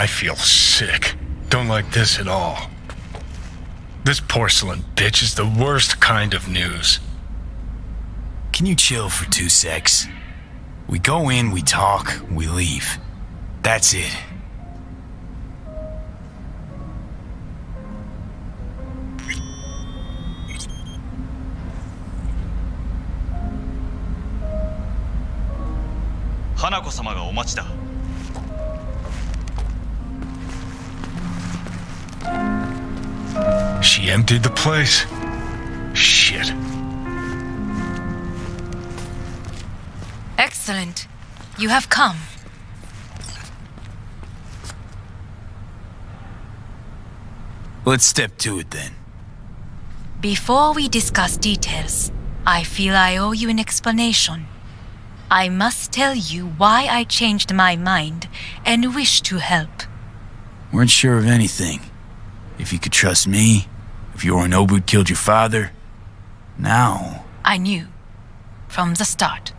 I feel sick. Don't like this at all. This porcelain bitch is the worst kind of news. Can you chill for two secs? We go in, we talk, we leave. That's it. She emptied the place. Shit. Excellent. You have come. Let's step to it then. Before we discuss details, I feel I owe you an explanation. I must tell you why I changed my mind and wish to help. Weren't sure of anything. If you could trust me, if Yorinobu killed your father. Now. I knew. From the start.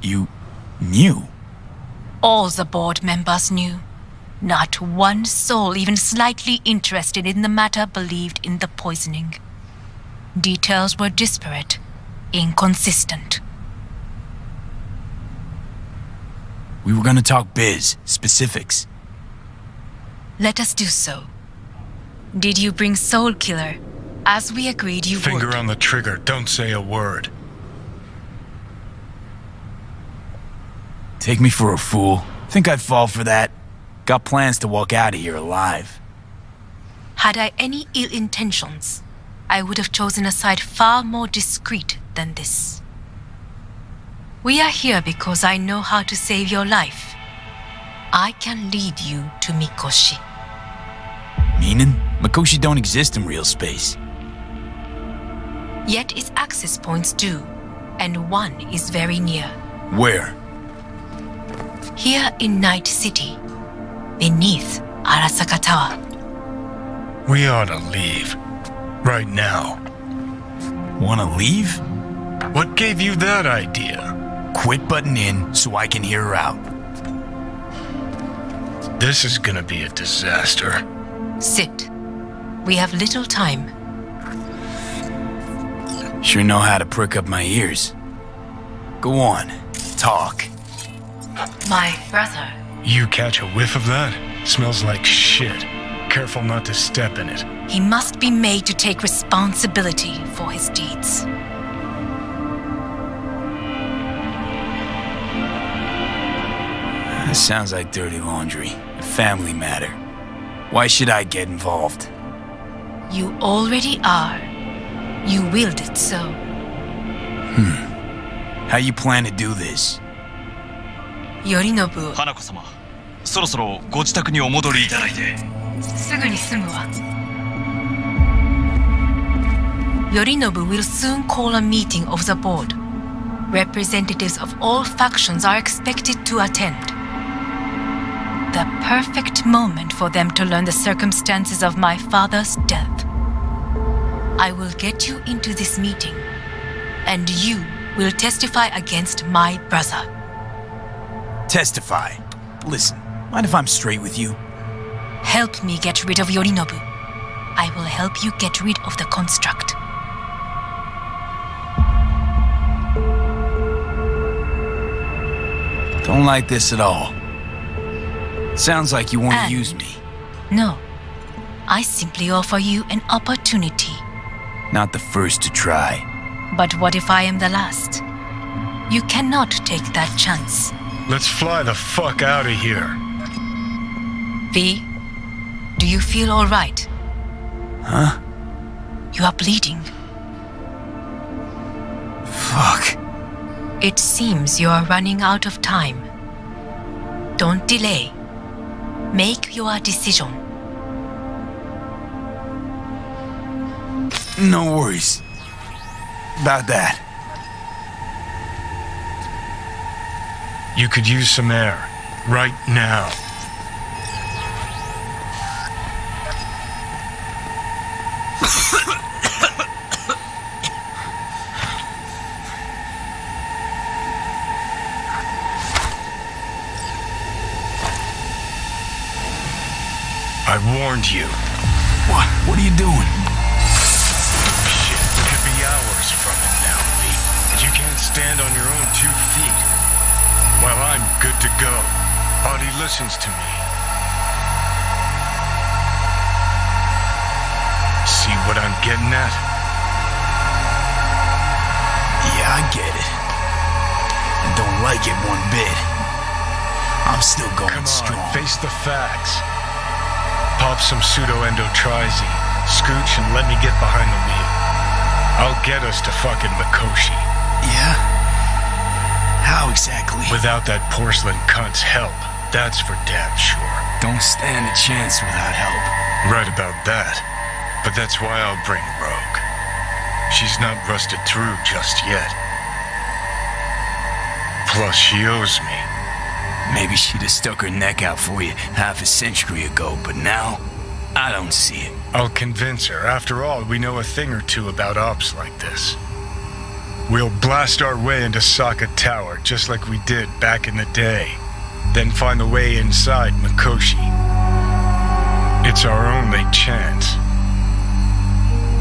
You knew? All the board members knew. Not one soul even slightly interested in the matter believed in the poisoning. Details were disparate, inconsistent. We were gonna talk biz, specifics. Let us do so. Did you bring Soulkiller? As we agreed you Finger would. on the trigger, don't say a word. Take me for a fool. Think I'd fall for that? Got plans to walk out of here alive. Had I any ill intentions, I would have chosen a side far more discreet than this. We are here because I know how to save your life. I can lead you to Mikoshi. Meaning? Mikoshi don't exist in real space. Yet its access points do, and one is very near. Where? Here in Night City, beneath Arasaka Tower. We ought to leave. Right now. Wanna leave? What gave you that idea? Quit butting in so I can hear her out. This is gonna be a disaster. Sit. We have little time. Sure know how to prick up my ears. Go on, talk. My brother. You catch a whiff of that? Smells like shit. Careful not to step in it. He must be made to take responsibility for his deeds. This sounds like dirty laundry. A family matter. Why should I get involved? You already are. You willed it so. How you plan to do this? Yorinobu, 花子様そろそろご自宅にお戻りいただいてすぐに済むわ。Yorinobu will soon call a meeting of the board. Representatives of all factions are expected to attend. The perfect moment for them to learn the circumstances of my father's death. I will get you into this meeting, and you will testify against my brother. Testify. Listen, mind if I'm straight with you? Help me get rid of Yorinobu. I will help you get rid of the construct. Don't like this at all. Sounds like you want to use me. No. I simply offer you an opportunity. Not the first to try. But what if I am the last? You cannot take that chance. Let's fly the fuck out of here. V, do you feel all right? Huh? You are bleeding. Fuck. It seems you are running out of time. Don't delay. Make your decision. No worries. About that. You could use some air. Right now. I warned you. What? What are you doing? Can't stand on your own two feet. Well, I'm good to go. body listens to me. See what I'm getting at? Yeah, I get it. I don't like it one bit. I'm still going Come on, strong. face the facts. Pop some pseudo-endotrizine, scooch, and let me get behind the wheel. I'll get us to fucking Mikoshi. Yeah? How exactly? Without that porcelain cunt's help, that's for damn sure. Don't stand a chance without help. Right about that. But that's why I'll bring Rogue. She's not rusted through just yet. Plus, she owes me. Maybe she'd have stuck her neck out for you half a century ago, but now, I don't see it. I'll convince her. After all, we know a thing or two about ops like this. We'll blast our way into Saka Tower, just like we did back in the day. Then find the way inside Mikoshi. It's our only chance.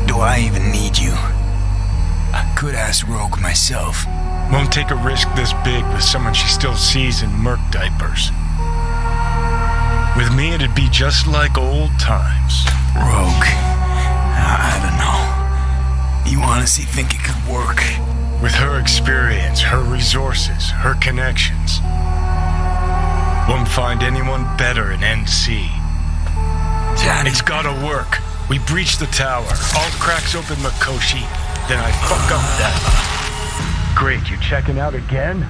Do I even need you? I could ask Rogue myself. Won't take a risk this big with someone she still sees in merc diapers. With me, it'd be just like old times. Rogue. I, I don't know. You honestly think it could work? With her experience, her resources, her connections. Won't find anyone better in NC. Johnny. It's gotta work. We breach the tower. All cracks open Mikoshi. Then I fuck up that. Great, you checking out again?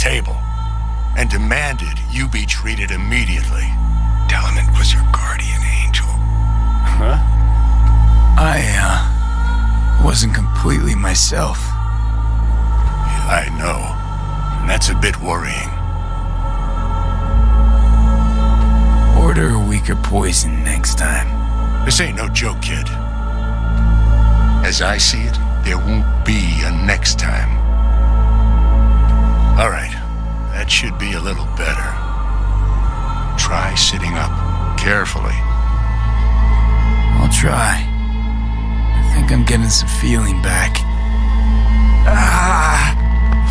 Table and demanded you be treated immediately. Tell was your guardian angel. Huh? I, uh. wasn't completely myself. I know. And that's a bit worrying. Order a weaker poison next time. This ain't no joke, kid. As I see it, there won't be a next time. All right, that should be a little better. Try sitting up, carefully. I'll try. I think I'm getting some feeling back. Ah!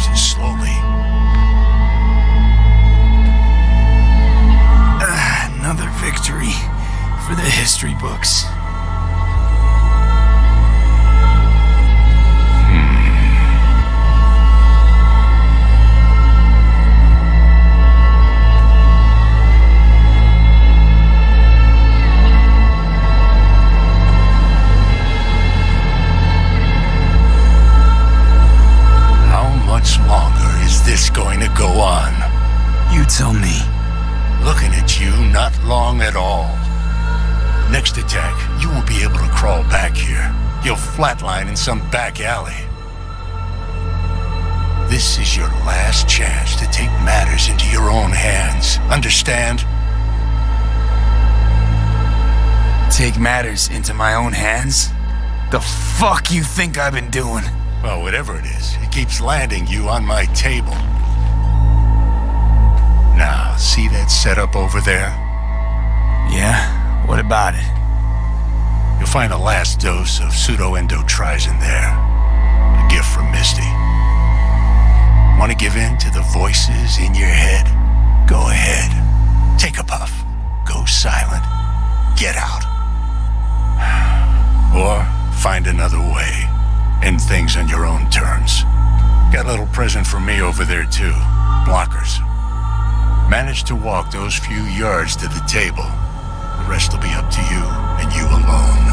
Just slowly. ah, Another victory for the history books. This going to go on? You tell me. Looking at you, not long at all. Next attack, you won't be able to crawl back here. You'll flatline in some back alley. This is your last chance to take matters into your own hands. Understand? Take matters into my own hands? The fuck you think I've been doing? Well, whatever it is, it keeps landing you on my table. See that setup over there? Yeah? What about it? You'll find a last dose of pseudo-endotrizine there. A gift from Misty. Want to give in to the voices in your head? Go ahead. Take a puff. Go silent. Get out. Or find another way. End things on your own terms. Got a little present for me over there, too. Blockers. Manage to walk those few yards to the table. The rest will be up to you, and you alone.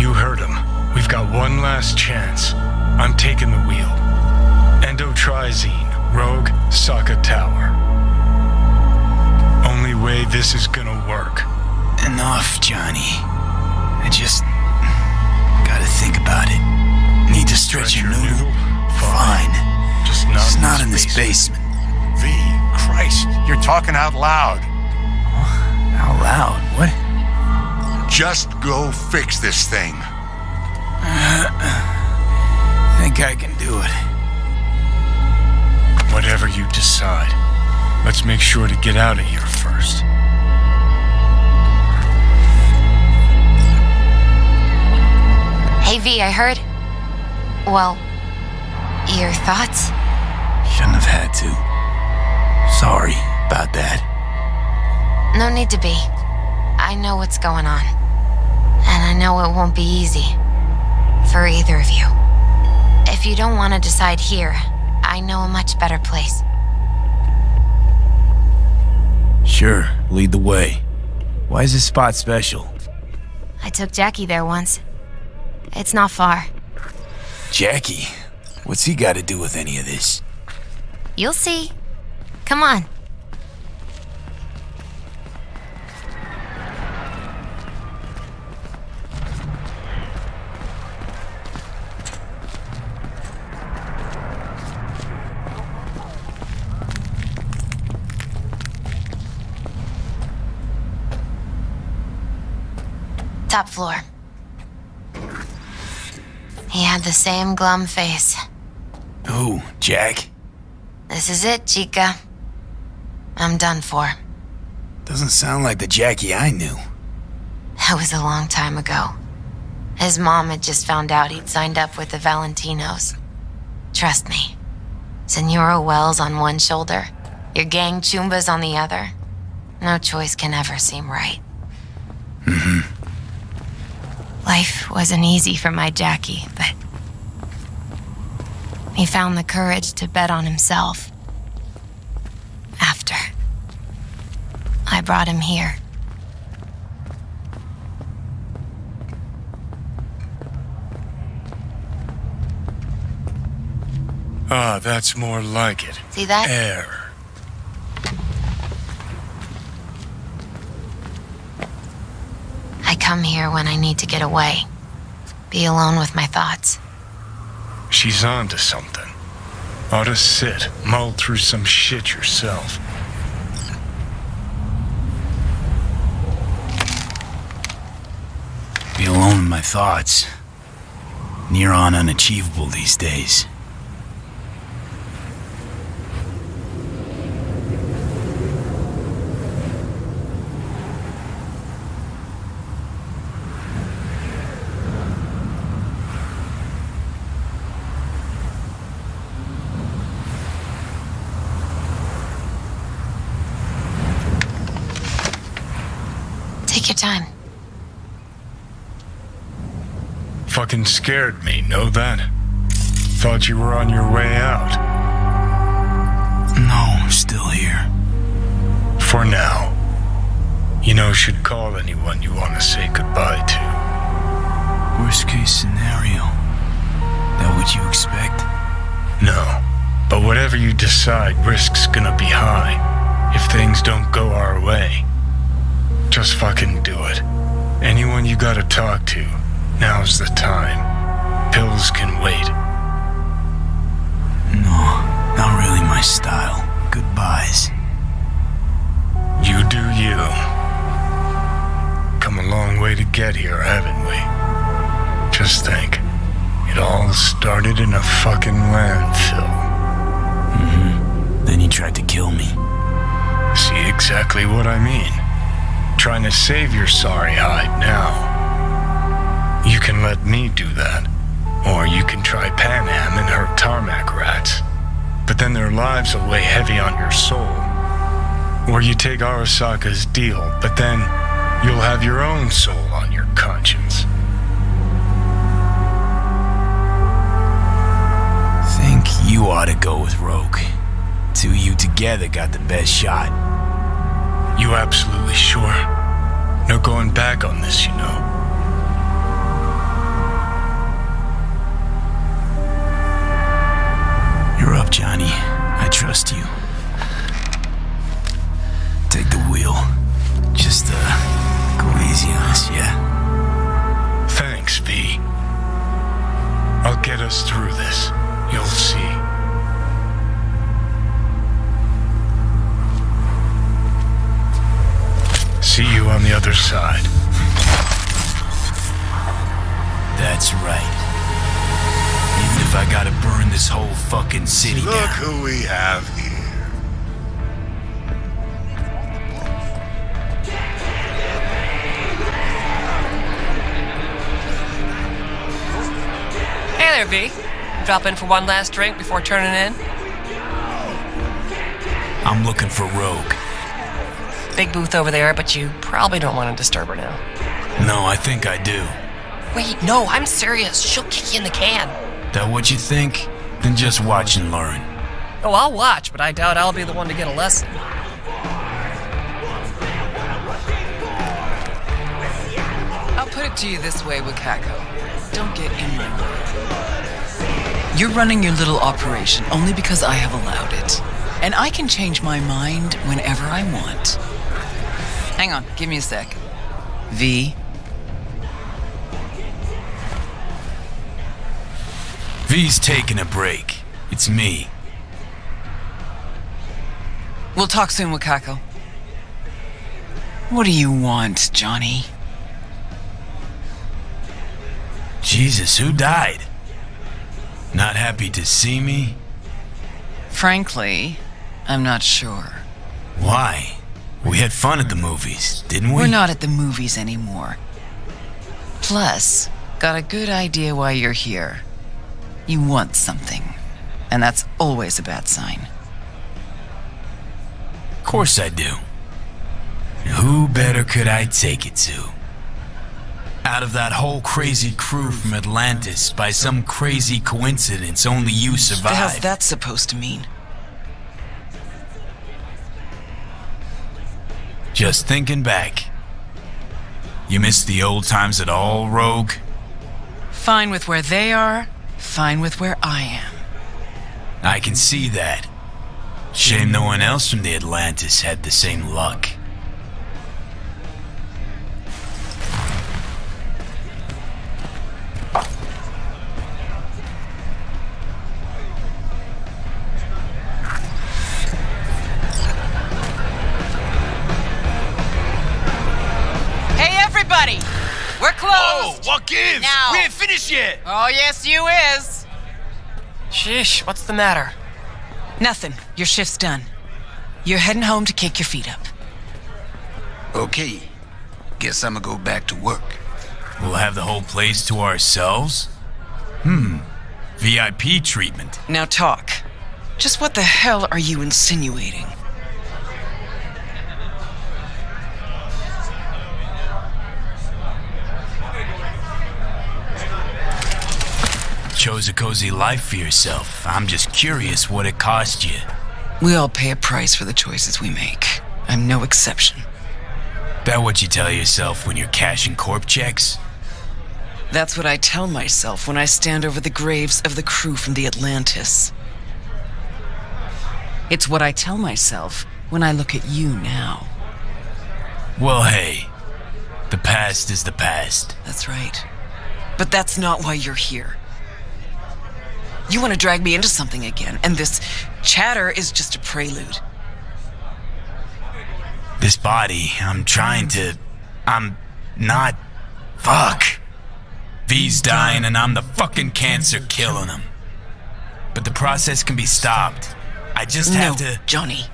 You heard him. We've got one last chance. I'm taking the wheel. Endotrizine, Rogue, Saka Tower. Only way this is gonna work. Enough, Johnny. I just gotta think about it. Need to stretch, your noodle? Fine. Just not, It's in not this in this basement. basement. V, Christ, you're talking out loud. Out loud. What? Just go fix this thing. I Think I can do it. Whatever you decide. Let's make sure to get out of here first. Hey V, I heard. Well, your thoughts? Shouldn't have had to. Sorry about that. No need to be. I know what's going on. And I know it won't be easy. For either of you. If you don't want to decide here, I know a much better place. Sure, lead the way. Why is this spot special? I took Jackie there once. It's not far. Jackie? What's he got to do with any of this? You'll see. Come on. Top floor. He had the same glum face. Who, Jack? This is it, Chica. I'm done for. Doesn't sound like the Jackie I knew. That was a long time ago. His mom had just found out he'd signed up with the Valentinos. Trust me. Senora Welles on one shoulder, your gang Chumbas on the other. No choice can ever seem right. Mm-hmm. Life wasn't easy for my Jackie, but he found the courage to bet on himself. After. I brought him here. Ah, that's more like it. See that? Air. I come here when I need to get away. Be alone with my thoughts. She's on to something. Ought to sit, mull through some shit yourself. Be alone in my thoughts. Near on unachievable these days. Take your time. Fucking scared me, know that? Thought you were on your way out. No, still here. For now. You know, should call anyone you want to say goodbye to. Worst case scenario. That what you expect? No. But whatever you decide, risk's gonna be high. If things don't go our way. Just fucking do it. Anyone you gotta talk to, now's the time. Pills can wait. No, not really my style. Goodbyes. You do you. Come a long way to get here, haven't we? Just think. It all started in a fucking landfill. Mm-hmm. Then you tried to kill me. See exactly what I mean. Trying to save your sorry hide now can let me do that. Or you can try Panam and her tarmac rats. But then their lives will weigh heavy on your soul. Or you take Arasaka's deal, but then you'll have your own soul on your conscience. Think you ought to go with Rogue. Two you together got the best shot. You absolutely sure? No going back on this, you know. Johnny. I trust you. Take the wheel. Just, uh, go easy on us, yeah? Thanks, V. I'll get us through this. You'll see. See you on the other side. This whole fucking city Look down. who we have here. Hey there, V. Drop in for one last drink before turning in? I'm looking for Rogue. Big booth over there, but you probably don't want to disturb her now. No, I think I do. Wait, no, I'm serious. She'll kick you in the can. That what you think? Then just watch and learn. Oh, I'll watch, but I doubt I'll be the one to get a lesson. I'll put it to you this way, Wakako. Don't get in my way. You're running your little operation only because I have allowed it. And I can change my mind whenever I want. Hang on, give me a sec. V, V's taking a break. It's me. we'll talk soon, Wakako. What do you want, Johnny? Jesus, who died? Not happy to see me? Frankly, I'm not sure. Why? We had fun at the movies, didn't we? We're not at the movies anymore. Plus, got a good idea why you're here. You want something. And that's always a bad sign. Of course I do. Who better could I take it to? Out of that whole crazy crew from Atlantis, by some crazy coincidence, only you The hell's survived. that supposed to mean? Just thinking back. You miss the old times at all, Rogue? Fine with where they are, fine with where I am. I can see that. Shame no one else from the Atlantis had the same luck. What gives? Now. We ain't finished yet! Oh, yes, you is. Sheesh, what's the matter? Nothing. Your shift's done. You're heading home to kick your feet up. Okay. Guess I'm gonna go back to work. We'll have the whole place to ourselves? Hmm. VIP treatment. Now talk. Just what the hell are you insinuating? Chose a cozy life for yourself. I'm just curious what it cost you. We all pay a price for the choices we make. I'm no exception. That what you tell yourself when you're cashing corp checks? That's what I tell myself when I stand over the graves of the crew from the Atlantis. It's what I tell myself when I look at you now. Well, hey. The past is the past. That's right. But that's not why you're here. You want to drag me into something again, and this chatter is just a prelude. This body, I'm trying to. I'm not. Fuck. V's dying and I'm the fucking cancer killing him. But the process can be stopped. I just have no, to. Johnny.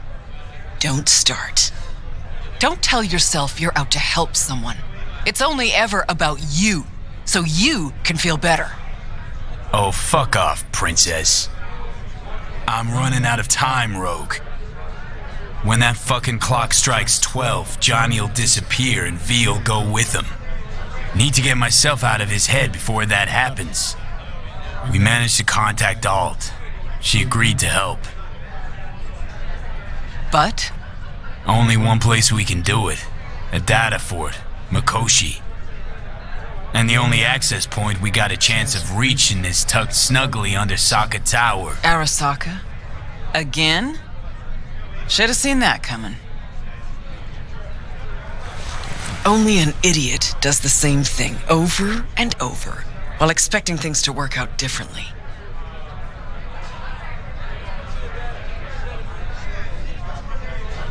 Don't start. Don't tell yourself you're out to help someone. It's only ever about you, so you can feel better. Oh, fuck off, princess. I'm running out of time, Rogue. When that fucking clock strikes 12, Johnny'll disappear and V'll go with him. Need to get myself out of his head before that happens. We managed to contact Alt. She agreed to help. But Only one place we can do it. A data fort, Mikoshi. And the only access point we got a chance of reaching is tucked snugly under Saka Tower. Arasaka? Again? Should have seen that coming. Only an idiot does the same thing over and over while expecting things to work out differently.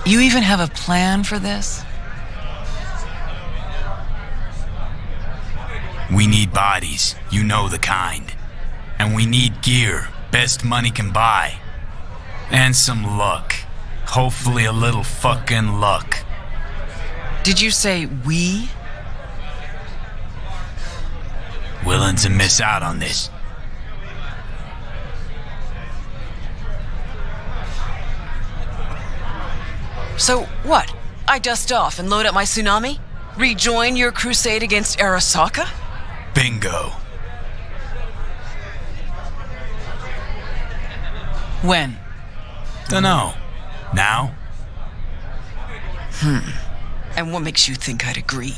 You even have a plan for this? We need bodies, you know the kind. And we need gear, best money can buy. And some luck. Hopefully, a little fucking luck. Did you say we? Willing to miss out on this. So what? I dust off and load up my tsunami? Rejoin your crusade against Arasaka? Bingo. When? Dunno. Now? Hmm. And what makes you think I'd agree?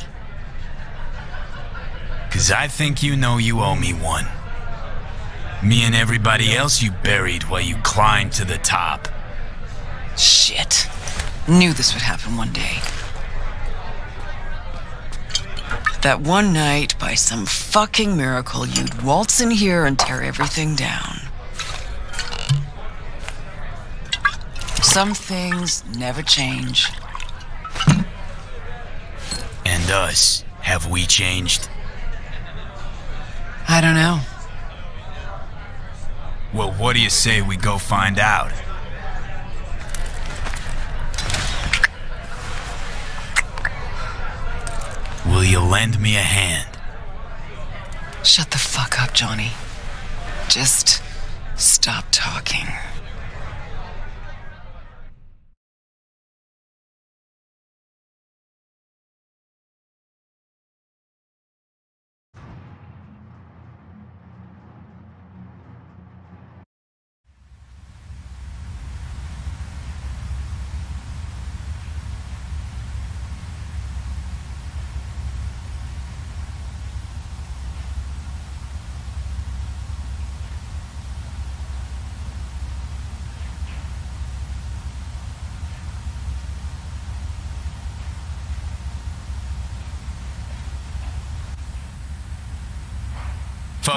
Cause I think you know you owe me one. Me and everybody else you buried while you climbed to the top. Shit. Knew this would happen one day. That one night, by some fucking miracle, you'd waltz in here and tear everything down. Some things never change. And us. Have we changed? I don't know. Well, what do you say we go find out? You lend me a hand? Shut the fuck up, Johnny. Just stop talking.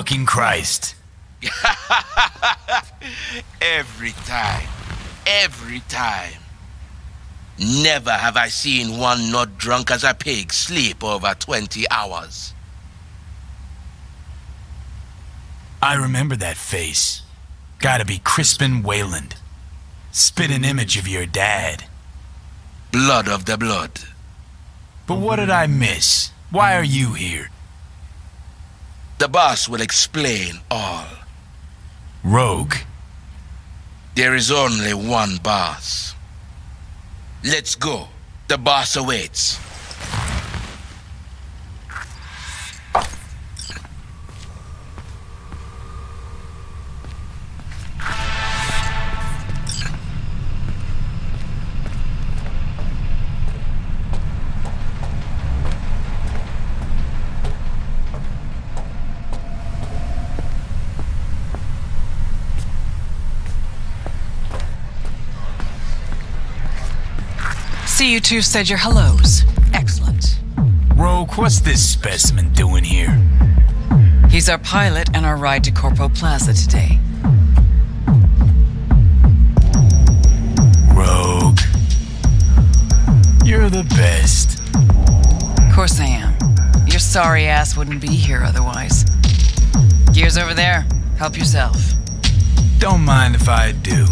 Fucking Christ. Every time. Every time. Never have I seen one not drunk as a pig sleep over 20 hours. I remember that face. Gotta be Crispin Weyland. Spit an image of your dad. Blood of the blood. But what did I miss? Why are you here? The boss will explain all. Rogue. There is only one boss. Let's go. The boss awaits. Two said your hellos. Excellent. Rogue, what's this specimen doing here? He's our pilot and our ride to Corpo Plaza today. Rogue. You're the best. Of course I am. Your sorry ass wouldn't be here otherwise. Gears over there. Help yourself. Don't mind if I do.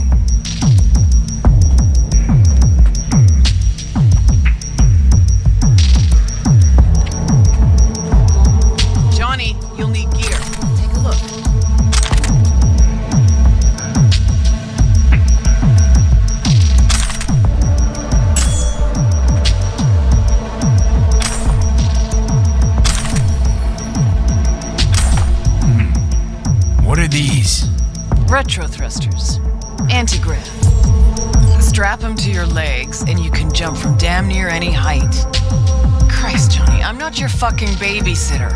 Retro thrusters. Anti-grav. Strap them to your legs and you can jump from damn near any height. Christ, Johnny, I'm not your fucking babysitter.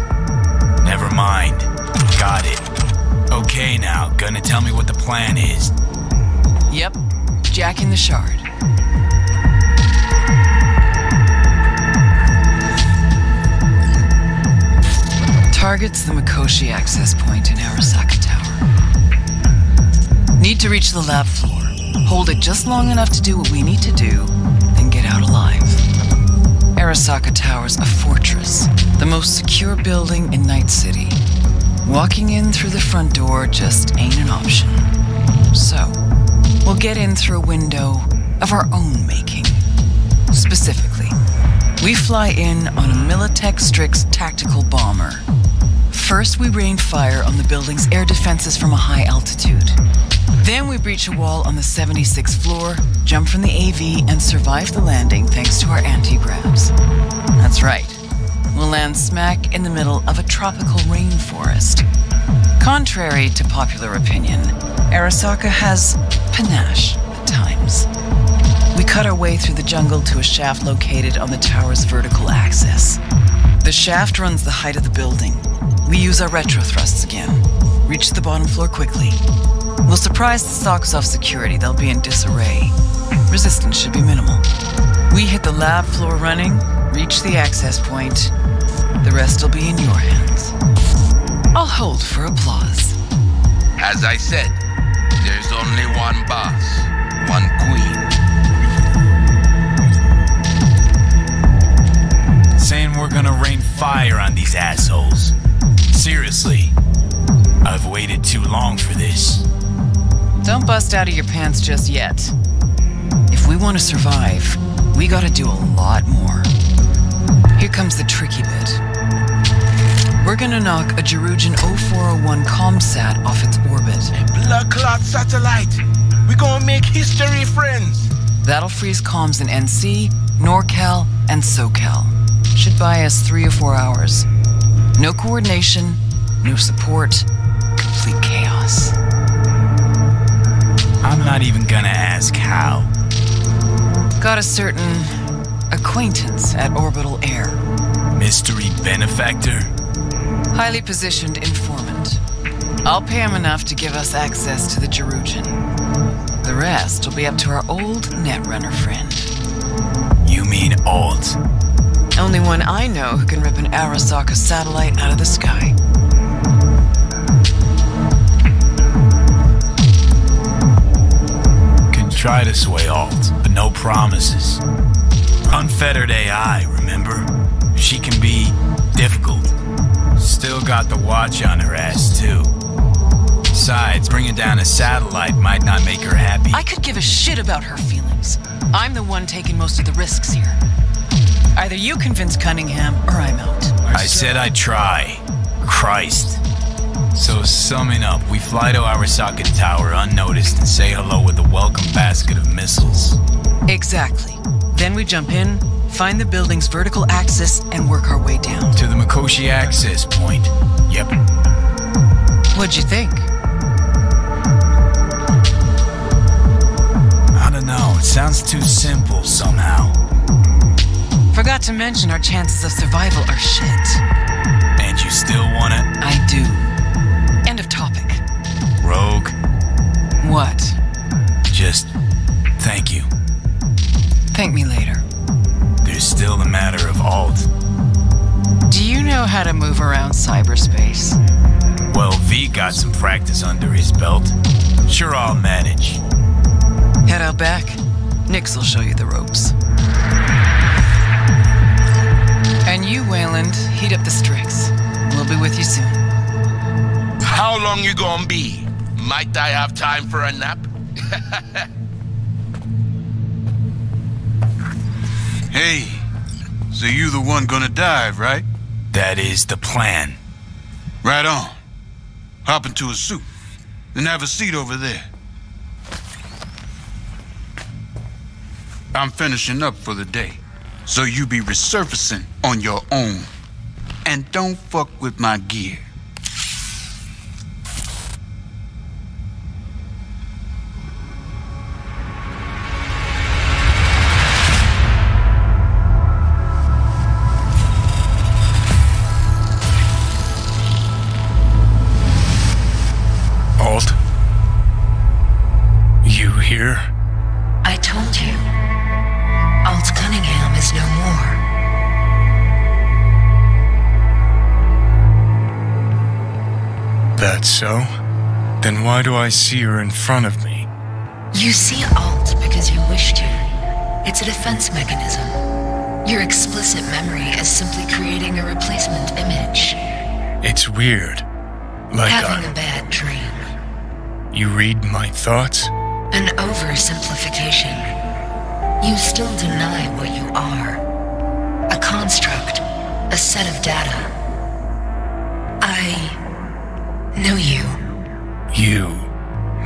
Never mind. Got it. Okay now, gonna tell me what the plan is. Yep, jacking the shard. Targets the Mikoshi access point in Arasaka. Need to reach the lab floor. Hold it just long enough to do what we need to do, then get out alive. Arasaka Tower's a fortress, the most secure building in Night City. Walking in through the front door just ain't an option. So, we'll get in through a window of our own making. Specifically, we fly in on a Militech Strix tactical bomber. First, we rain fire on the building's air defenses from a high altitude. Then we breach a wall on the 76th floor, jump from the AV, and survive the landing thanks to our anti-gravs. That's right. We'll land smack in the middle of a tropical rainforest. Contrary to popular opinion, Arasaka has panache at times. We cut our way through the jungle to a shaft located on the tower's vertical axis. The shaft runs the height of the building. We use our retro thrusts again. Reach the bottom floor quickly. We'll surprise the socks off security. They'll be in disarray. Resistance should be minimal. We hit the lab floor running, reach the access point. The rest will be in your hands. I'll hold for applause. As I said, there's only one boss, one queen. Saying we're gonna rain fire on these assholes. Seriously. I've waited too long for this. Don't bust out of your pants just yet. If we want to survive, we gotta do a lot more. Here comes the tricky bit. We're gonna knock a Jerugian 0401 ComSat off its orbit. Blood clot satellite. We gonna make history, friends. That'll freeze comms in NC, NorCal, and SoCal. Should buy us three or four hours. No coordination, no support, not even gonna ask how. Got a certain acquaintance at Orbital Air. Mystery benefactor? Highly positioned informant. I'll pay him enough to give us access to the Jerugian. The rest will be up to our old Netrunner friend. You mean Alt? Only one I know who can rip an Arasaka satellite out of the sky. Try to sway Alt, but no promises. Unfettered AI, remember? She can be difficult. Still got the watch on her ass, too. Besides, bringing down a satellite might not make her happy. I could give a shit about her feelings. I'm the one taking most of the risks here. Either you convince Cunningham or I'm out. I said I'd try. Christ. So, summing up, we fly to Arasaka Tower unnoticed and say hello with a welcome basket of missiles. Exactly. Then we jump in, find the building's vertical axis, and work our way down. To the Mikoshi access point. Yep. What'd you think? I don't know, it sounds too simple somehow. Forgot to mention our chances of survival are shit. And you still want it? I do. What? Just. thank you. Thank me later. There's still the matter of Alt. Do you know how to move around cyberspace? Well, V got some practice under his belt. Sure, I'll manage. Head out back. Nix will show you the ropes. And you, Weyland, heat up the Strix. We'll be with you soon. How long you gonna be? Might I have time for a nap? Hey, so you the one gonna dive, right? That is the plan. Right on. Hop into a suit. Then have a seat over there. I'm finishing up for the day. So you be resurfacing on your own. And don't fuck with my gear. I see her in front of me? You see Alt because you wish to. It's a defense mechanism. Your explicit memory is simply creating a replacement image. It's weird. Like Having I, a bad dream. you read my thoughts? An oversimplification. You still deny what you are. A construct. A set of data. I know you. You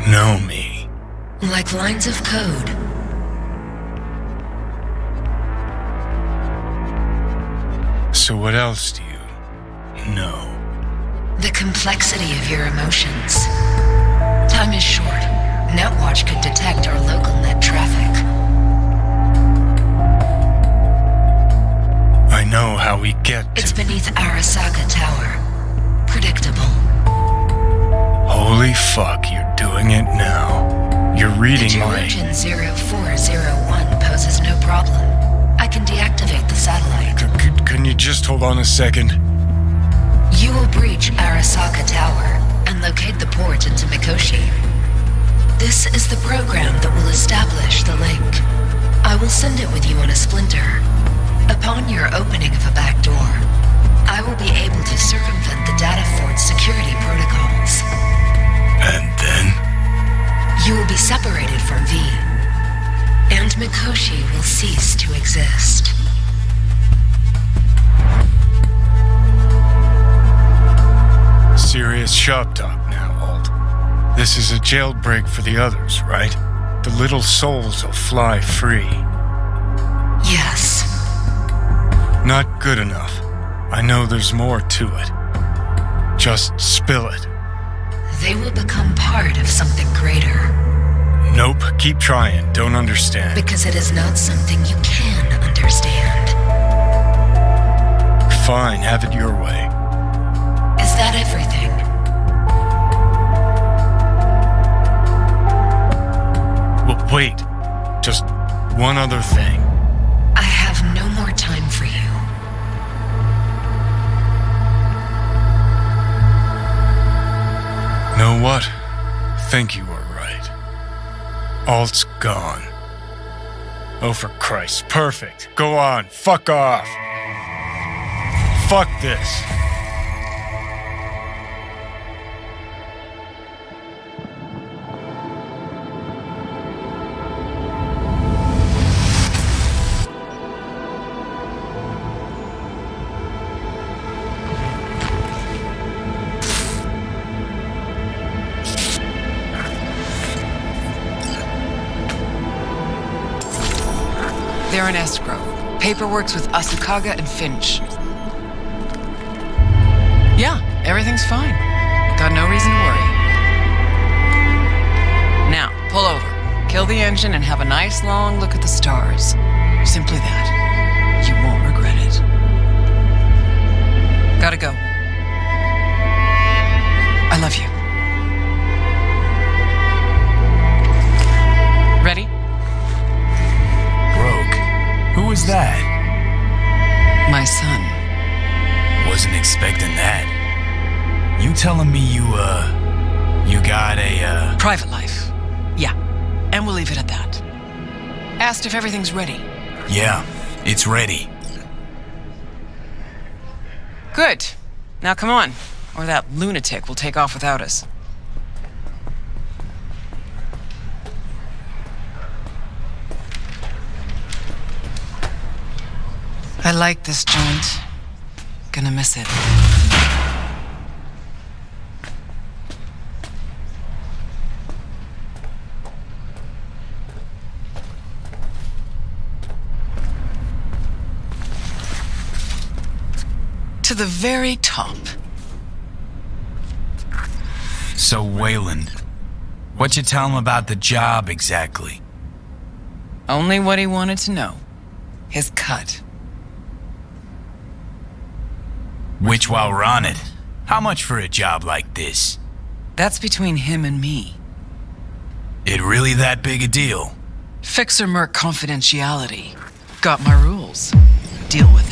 know me. Like lines of code. So what else do you know? The complexity of your emotions. Time is short. Netwatch could detect our local net traffic. I know how we get. It's beneath Arasaka Tower. Predictable. Holy fuck, you're doing it now. You're reading my. Georgian 0401 poses no problem. I can deactivate the satellite. C- can you just hold on a second? You will breach Arasaka Tower and locate the port into Mikoshi. This is the program that will establish the link. I will send it with you on a splinter. Upon your opening of a back door, I will be able to circumvent the data fort's security protocols. You will be separated from V, and Mikoshi will cease to exist. Serious shop talk now, Alt. This is a jailbreak for the others, right? The little souls will fly free. Yes. Not good enough. I know there's more to it. Just spill it. They will become part of something greater. Nope, keep trying. Don't understand. Because it is not something you can understand. Fine, have it your way. Is that everything? Well, wait. Just one other thing. Know what? Think you were right. Alt's gone. Oh, for Christ. Perfect. Go on. Fuck off. Fuck this. In escrow. Paperwork's with Asakaga and Finch. Yeah, everything's fine. Got no reason to worry. Now, pull over, kill the engine, and have a nice long look at the stars. Simply that. You won't regret it. Gotta go. Was that? My son. Wasn't expecting that. You telling me you, uh, you got a, uh. Private life. Yeah. And we'll leave it at that. Asked if everything's ready. Yeah, it's ready. Good. Now come on, or that lunatic will take off without us. Like this joint. Gonna miss it. To the very top. So, Weyland, what you tell him about the job exactly? Only what he wanted to know. His cut. Which while we're on it, how much for a job like this? That's between him and me. It really that big a deal? Fixer Merc confidentiality. Got my rules. Deal with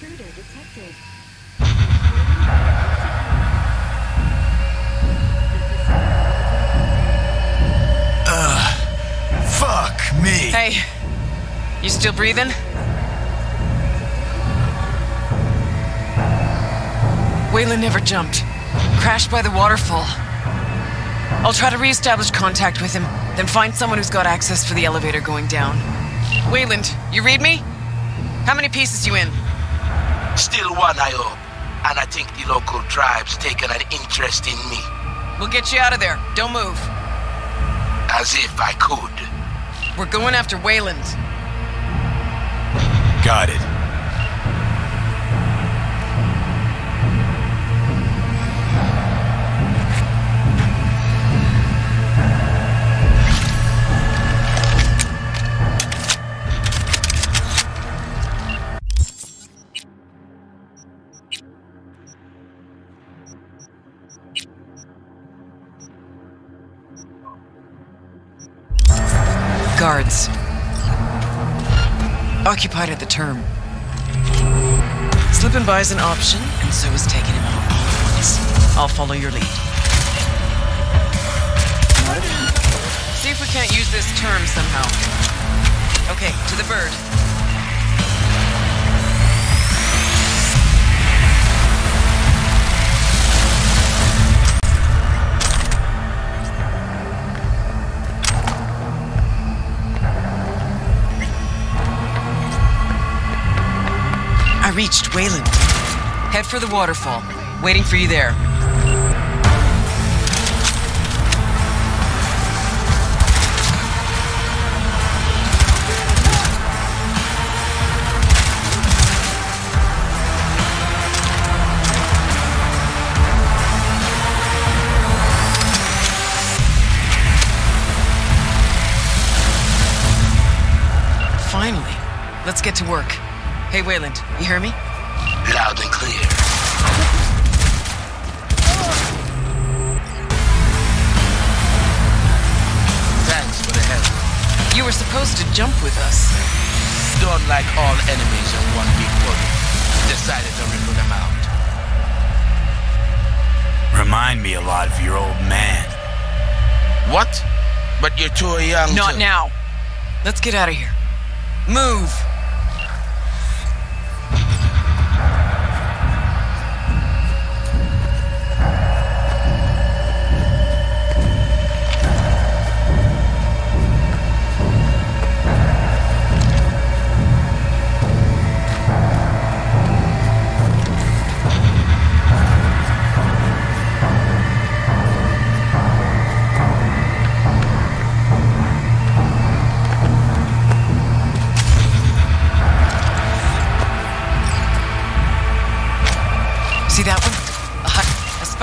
Intruder detected. Fuck me. Hey, you still breathing? Weyland never jumped. Crashed by the waterfall. I'll try to re-establish contact with him, then find someone who's got access for the elevator going down. Weyland, you read me? How many pieces you in? Still one, I hope. And I think the local tribe's taken an interest in me. We'll get you out of there. Don't move. As if I could. We're going after Weyland. an option, and so is taking him out. I'll follow your lead. See if we can't use this term somehow. Okay, to the bird. I reached Weyland. Head for the waterfall. Waiting for you there. Finally. Let's get to work. Hey, Weyland, you hear me? Loud and clear. Thanks for the help. You were supposed to jump with us. Don't like all enemies in one big puddle. Decided to ripple them out. Remind me a lot of your old man. What? But you're too young Not to... now. Let's get out of here. Move!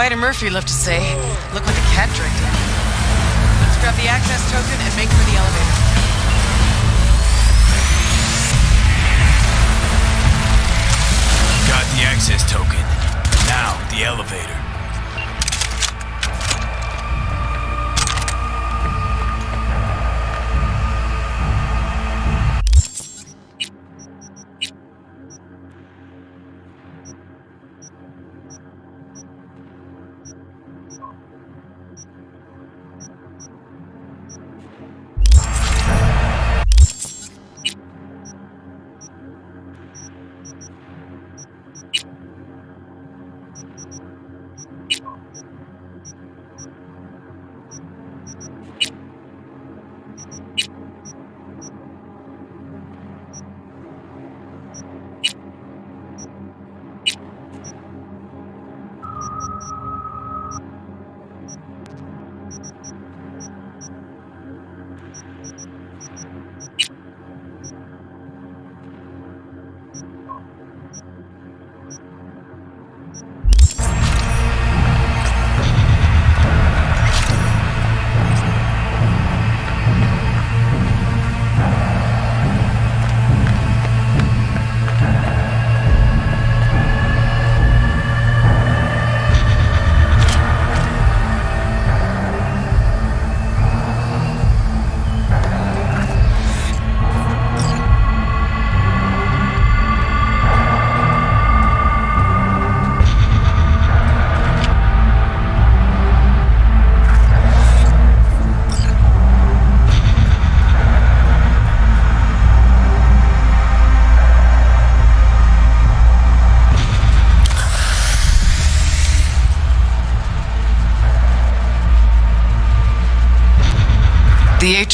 Spider Murphy loved to say, look what the cat dragged in. Let's grab the access token and make for the elevator. Got the access token. Now, the elevator.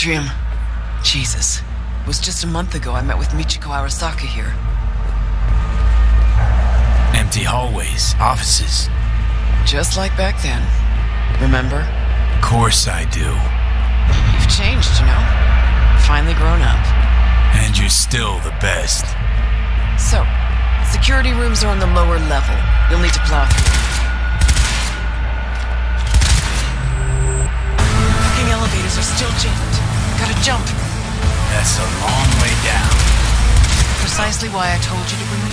Atrium. Jesus. It was just a month ago I met with Michiko Arasaka here. Empty hallways, offices. Just like back then. Remember? Of course I do. You've changed, you know. Finally grown up. And you're still the best. So, security rooms are on the lower level. You'll need to plow jump. That's a long way down. Precisely why I told you to bring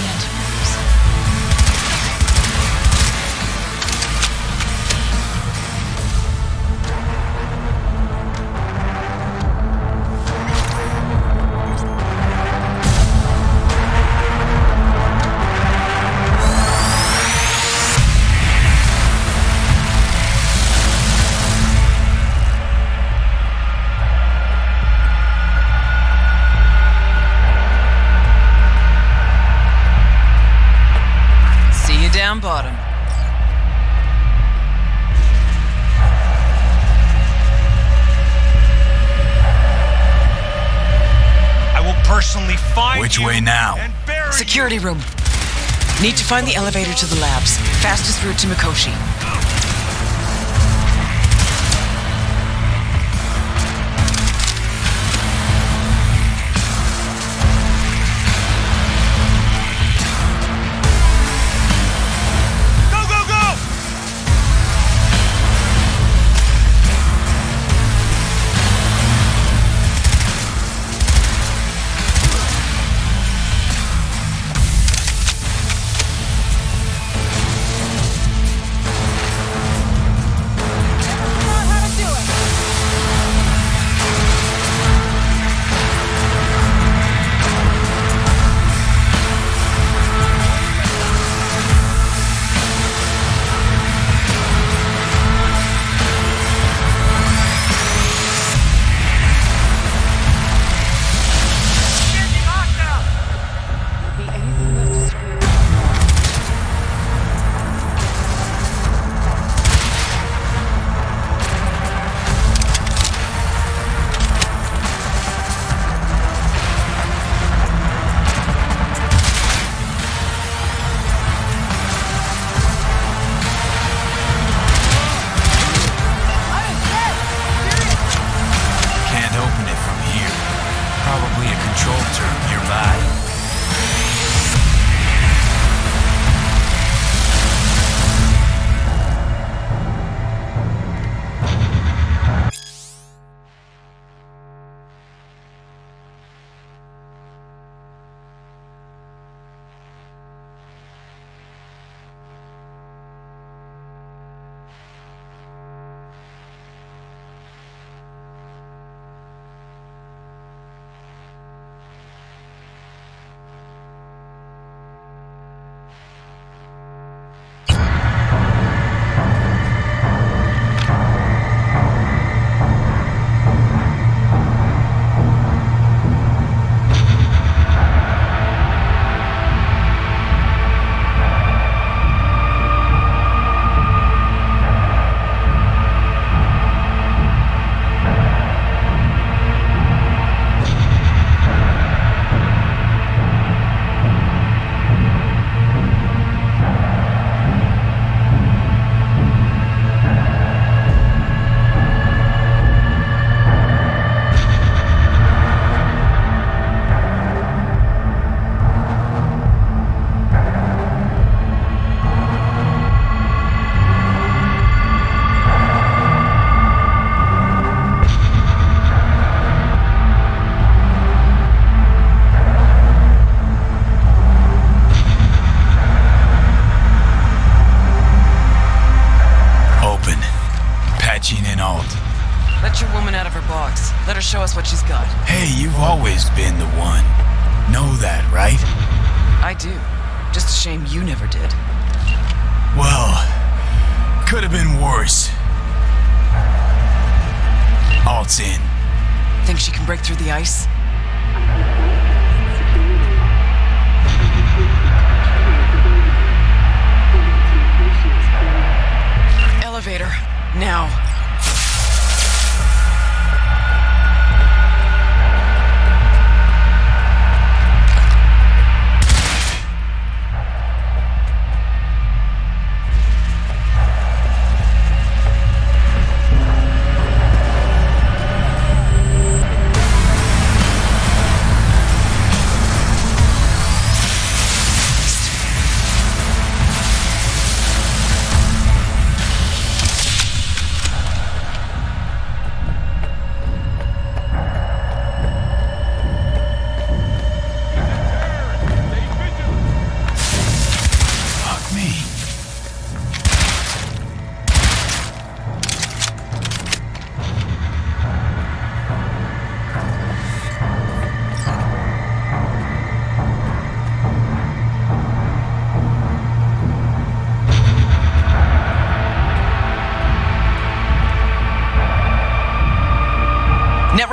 Which way now? Security room. Need to find the elevator to the labs. Fastest route to Mikoshi.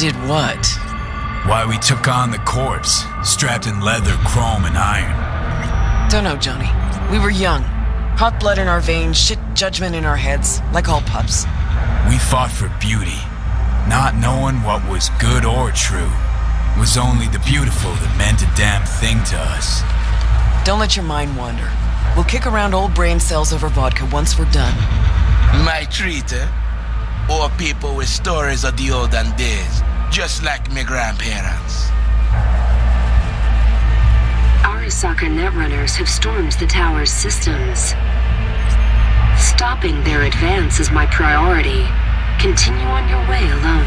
Did what? Why we took on the corpse, strapped in leather, chrome, and iron? Don't know, Johnny. We were young. Hot blood in our veins, shit judgment in our heads, like all pups. We fought for beauty, not knowing what was good or true. It was only the beautiful that meant a damn thing to us. Don't let your mind wander. We'll kick around old brain cells over vodka once we're done. My treat, eh? Or people with stories of the olden days, just like my grandparents. Arasaka netrunners have stormed the tower's systems. Stopping their advance is my priority. Continue on your way alone.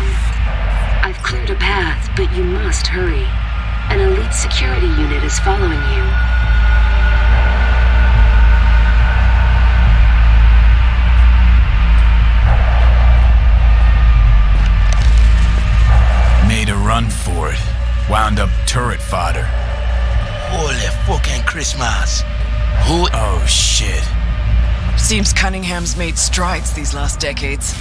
I've cleared a path, but you must hurry. An elite security unit is following you. Made a run for it. Wound up turret fodder. Holy fucking Christmas. Who? Oh shit. Seems Cunningham's made strides these last decades.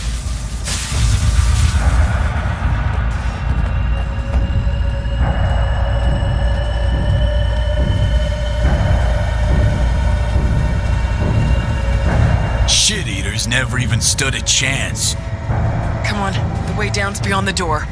Shit eaters never even stood a chance. Come on, the way down's beyond the door.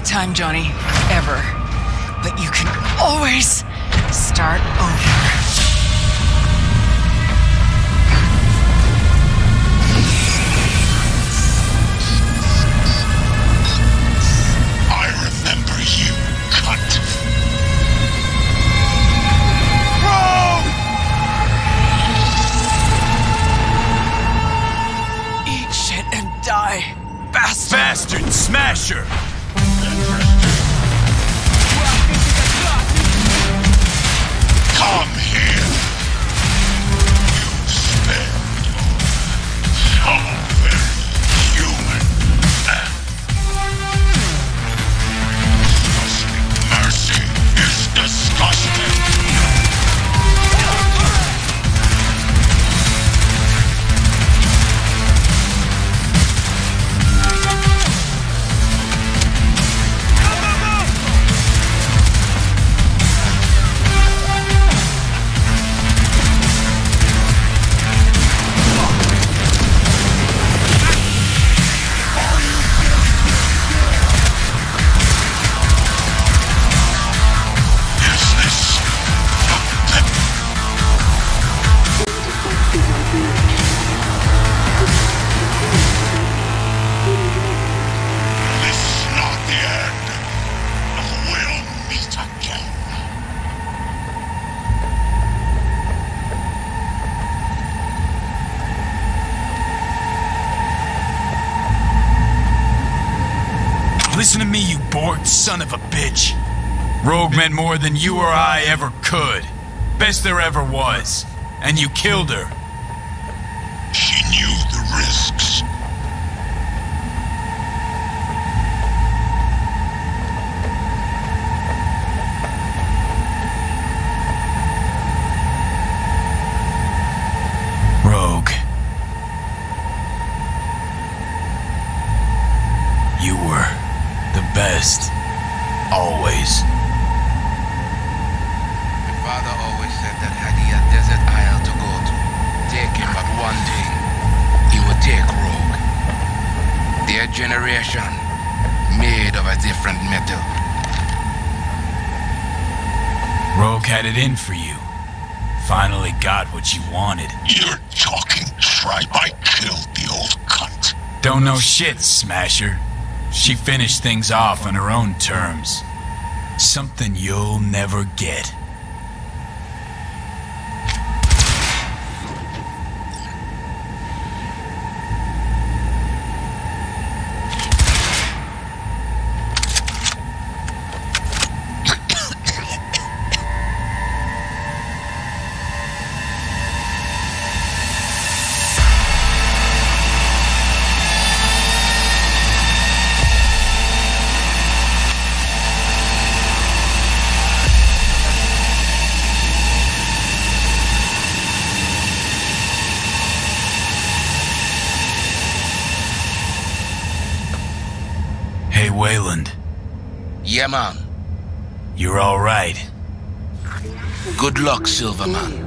Back time, Johnny. Ever. But you can always start over. I remember you or I ever could. Best there ever was. And you killed her. You're talking tripe. I killed the old cunt. Don't know shit, Smasher. She finished things off on her own terms. Something you'll never get. Luck, Silverman.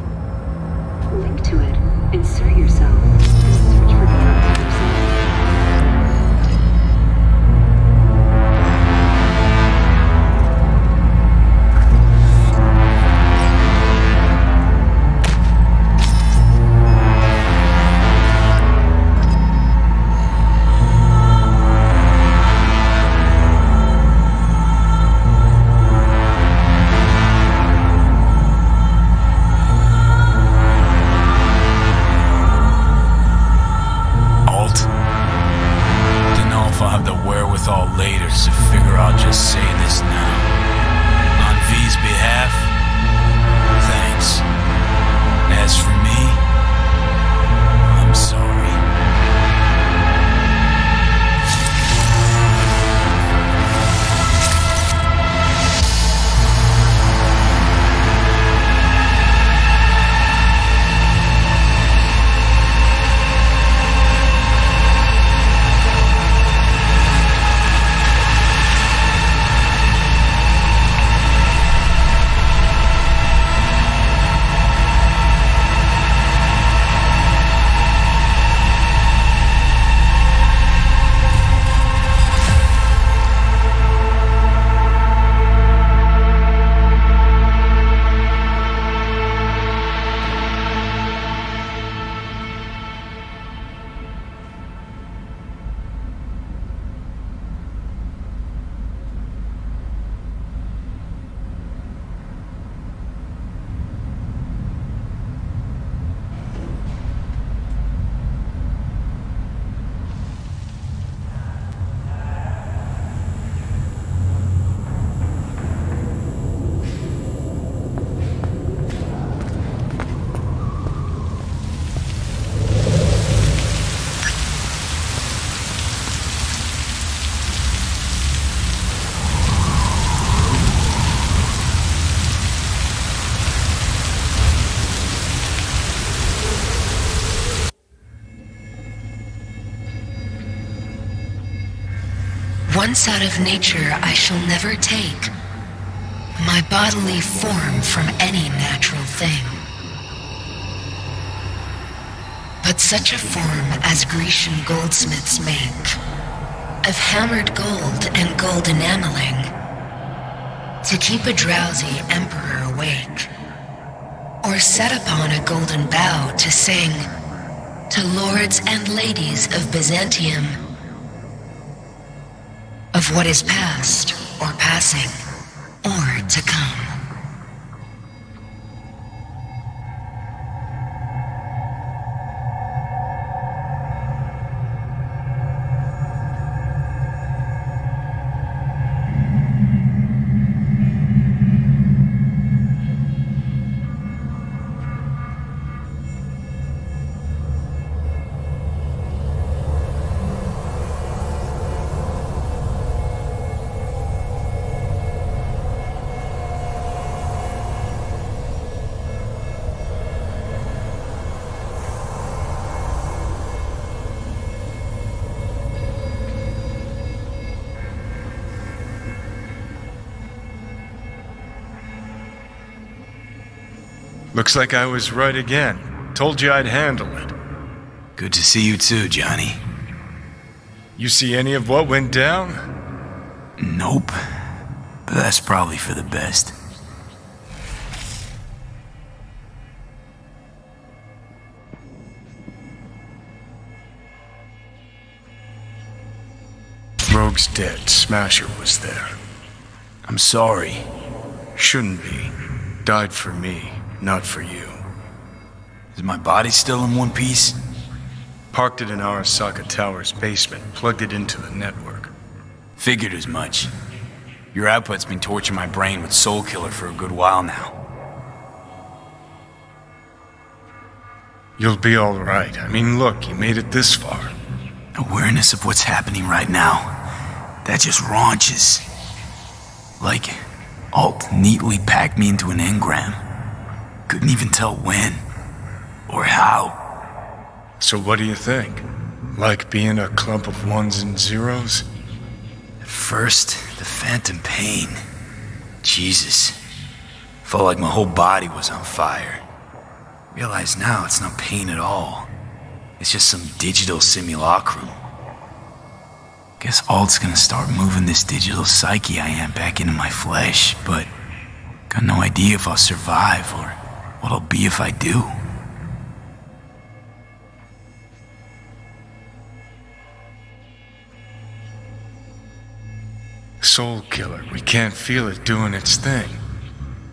Once out of nature, I shall never take my bodily form from any natural thing. But such a form as Grecian goldsmiths make, of hammered gold and gold enameling, to keep a drowsy emperor awake, or set upon a golden bough to sing to lords and ladies of Byzantium of what is past or passing or to come. Looks like I was right again. Told you I'd handle it. Good to see you too, Johnny. You see any of what went down? Nope. But that's probably for the best. Rogue's dead. Smasher was there. I'm sorry. Shouldn't be. Died for me not for you. Is my body still in one piece? Parked it in Arasaka Tower's basement, plugged it into the network. Figured as much. Your output's been torturing my brain with Soulkiller for a good while now. You'll be alright. I mean, look, you made it this far. Awareness of what's happening right now. That just raunches. Like, Alt neatly packed me into an engram. Couldn't even tell when. Or how. So what do you think? Like being a clump of ones and zeros? At first, the phantom pain. Jesus. Felt like my whole body was on fire. Realize now it's not pain at all. It's just some digital simulacrum. Guess Alt's gonna start moving this digital psyche I am back into my flesh, but got no idea if I'll survive or what I'll be if I do. Soulkiller, we can't feel it doing its thing.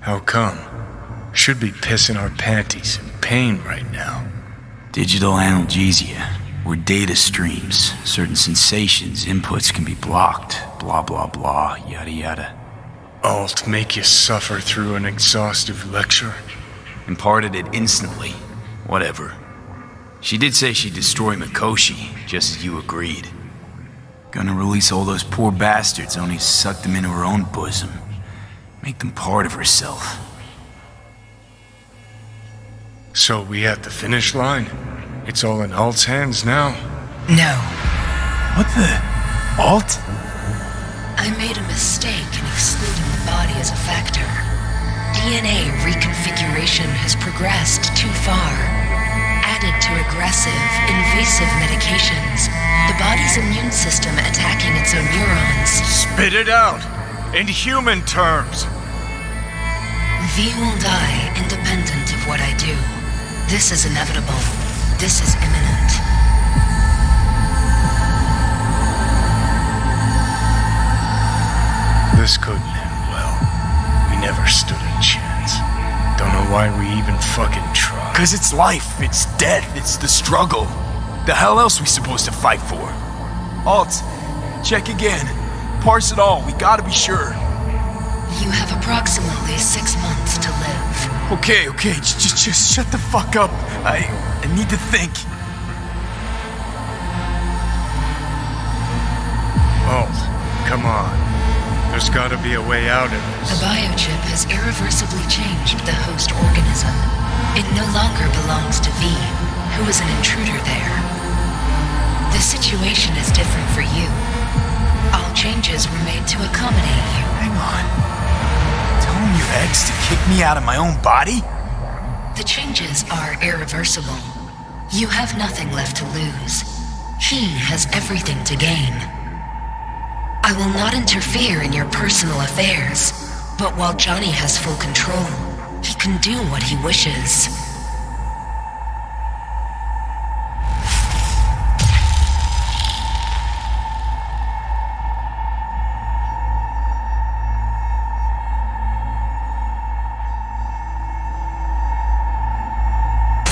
How come? Should be pissing our panties in pain right now. Digital analgesia, where data streams, certain sensations, inputs can be blocked, blah blah blah, yada yada. Alt make you suffer through an exhaustive lecture? Imparted it instantly. Whatever. She did say she'd destroy Mikoshi, just as you agreed. Gonna release all those poor bastards, only suck them into her own bosom. Make them part of herself. So we at the finish line? It's all in Alt's hands now? No. What the? Alt? I made a mistake in excluding the body as a factor. DNA reconfiguration has progressed too far. Added to aggressive, invasive medications, the body's immune system attacking its own neurons. Spit it out! In human terms! V will die independent of what I do. This is inevitable. This is imminent. This couldn't end well. We never stood a chance. Don't know why we even fucking tried. Cause it's life, it's death, it's the struggle. The hell else we supposed to fight for? Alt, check again. Parse it all, we gotta be sure. You have approximately six months to live. Okay, okay, just, just shut the fuck up. I, I need to think. Alt, come on. There's gotta be a way out of The this. biochip has irreversibly changed the host organism. It no longer belongs to V, who is an intruder there. The situation is different for you. All changes were made to accommodate you. Hang on. Telling your ex to kick me out of my own body? The changes are irreversible. You have nothing left to lose. He has everything to gain. I will not interfere in your personal affairs, but while Johnny has full control, he can do what he wishes.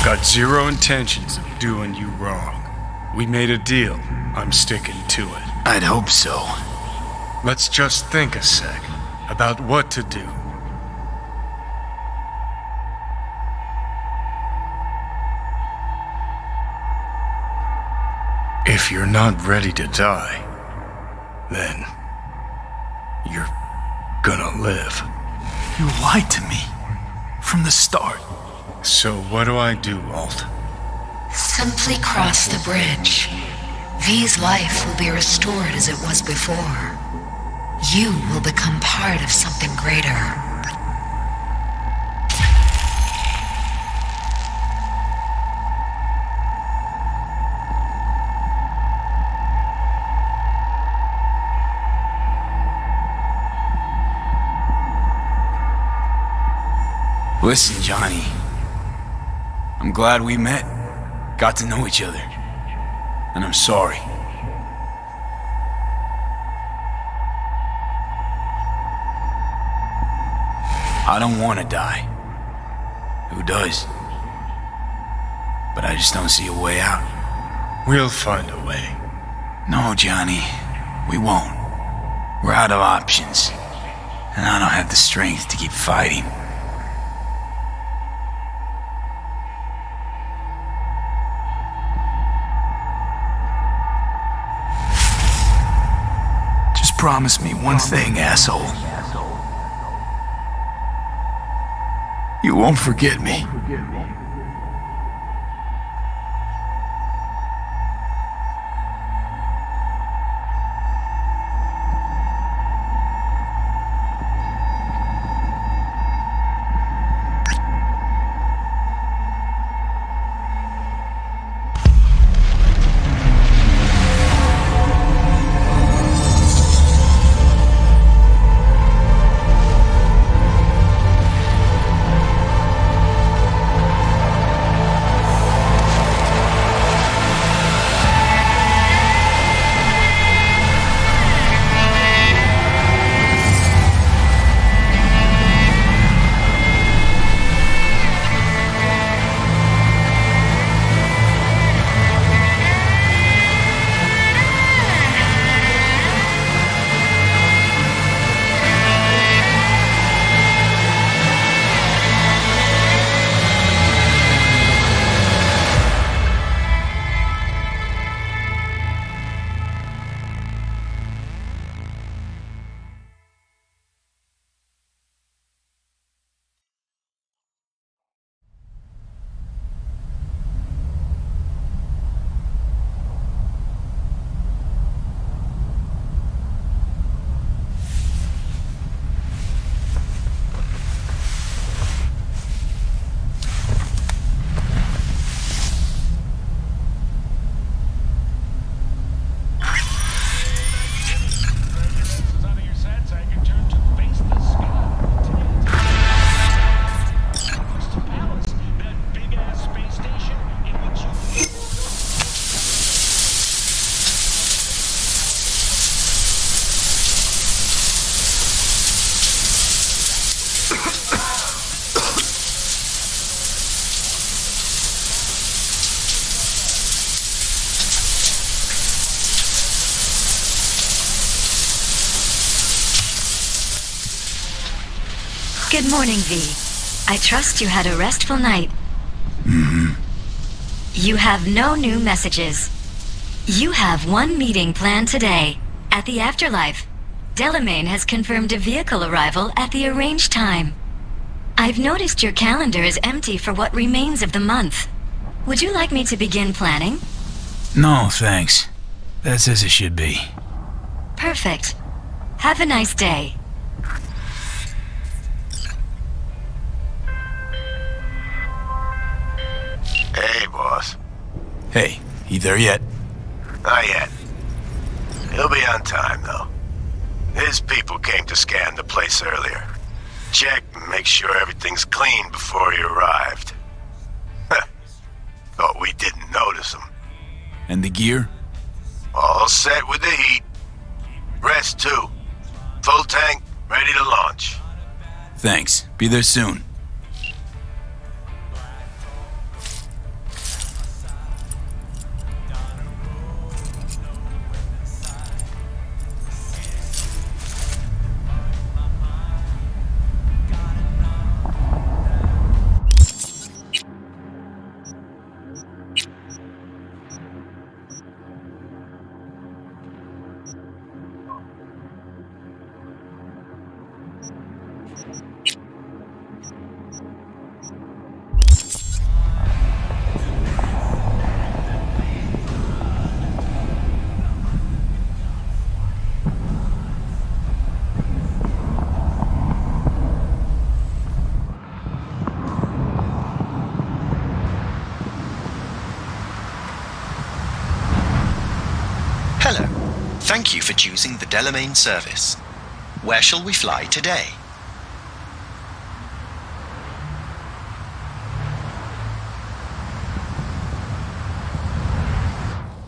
Got zero intentions of doing you wrong. We made a deal. I'm sticking to it. I'd hope so. Let's just think a sec about what to do. If you're not ready to die, then you're gonna live. You lied to me. From the start. So what do I do, Alt? Simply cross the bridge. V's life will be restored as it was before. You will become part of something greater. Listen, Johnny. I'm glad we met. Got to know each other. And I'm sorry. I don't want to die. Who does? But I just don't see a way out. We'll find a way. No, Johnny, we won't. We're out of options. And I don't have the strength to keep fighting. Just promise me one thing, asshole. You won't forget me. Morning, V. I trust you had a restful night. Mm-hmm. You have no new messages. You have one meeting planned today, at the Afterlife. Delamain has confirmed a vehicle arrival at the arranged time. I've noticed your calendar is empty for what remains of the month. Would you like me to begin planning? No, thanks. That's as it should be. Perfect. Have a nice day. Hey, boss. Hey, you there yet? Not yet. He'll be on time, though. His people came to scan the place earlier. Check and make sure everything's clean before he arrived. Thought we didn't notice him. And the gear? All set with the heat. Rest, too. Full tank, ready to launch. Thanks. Be there soon. Thank you for choosing the Delamain service. Where shall we fly today?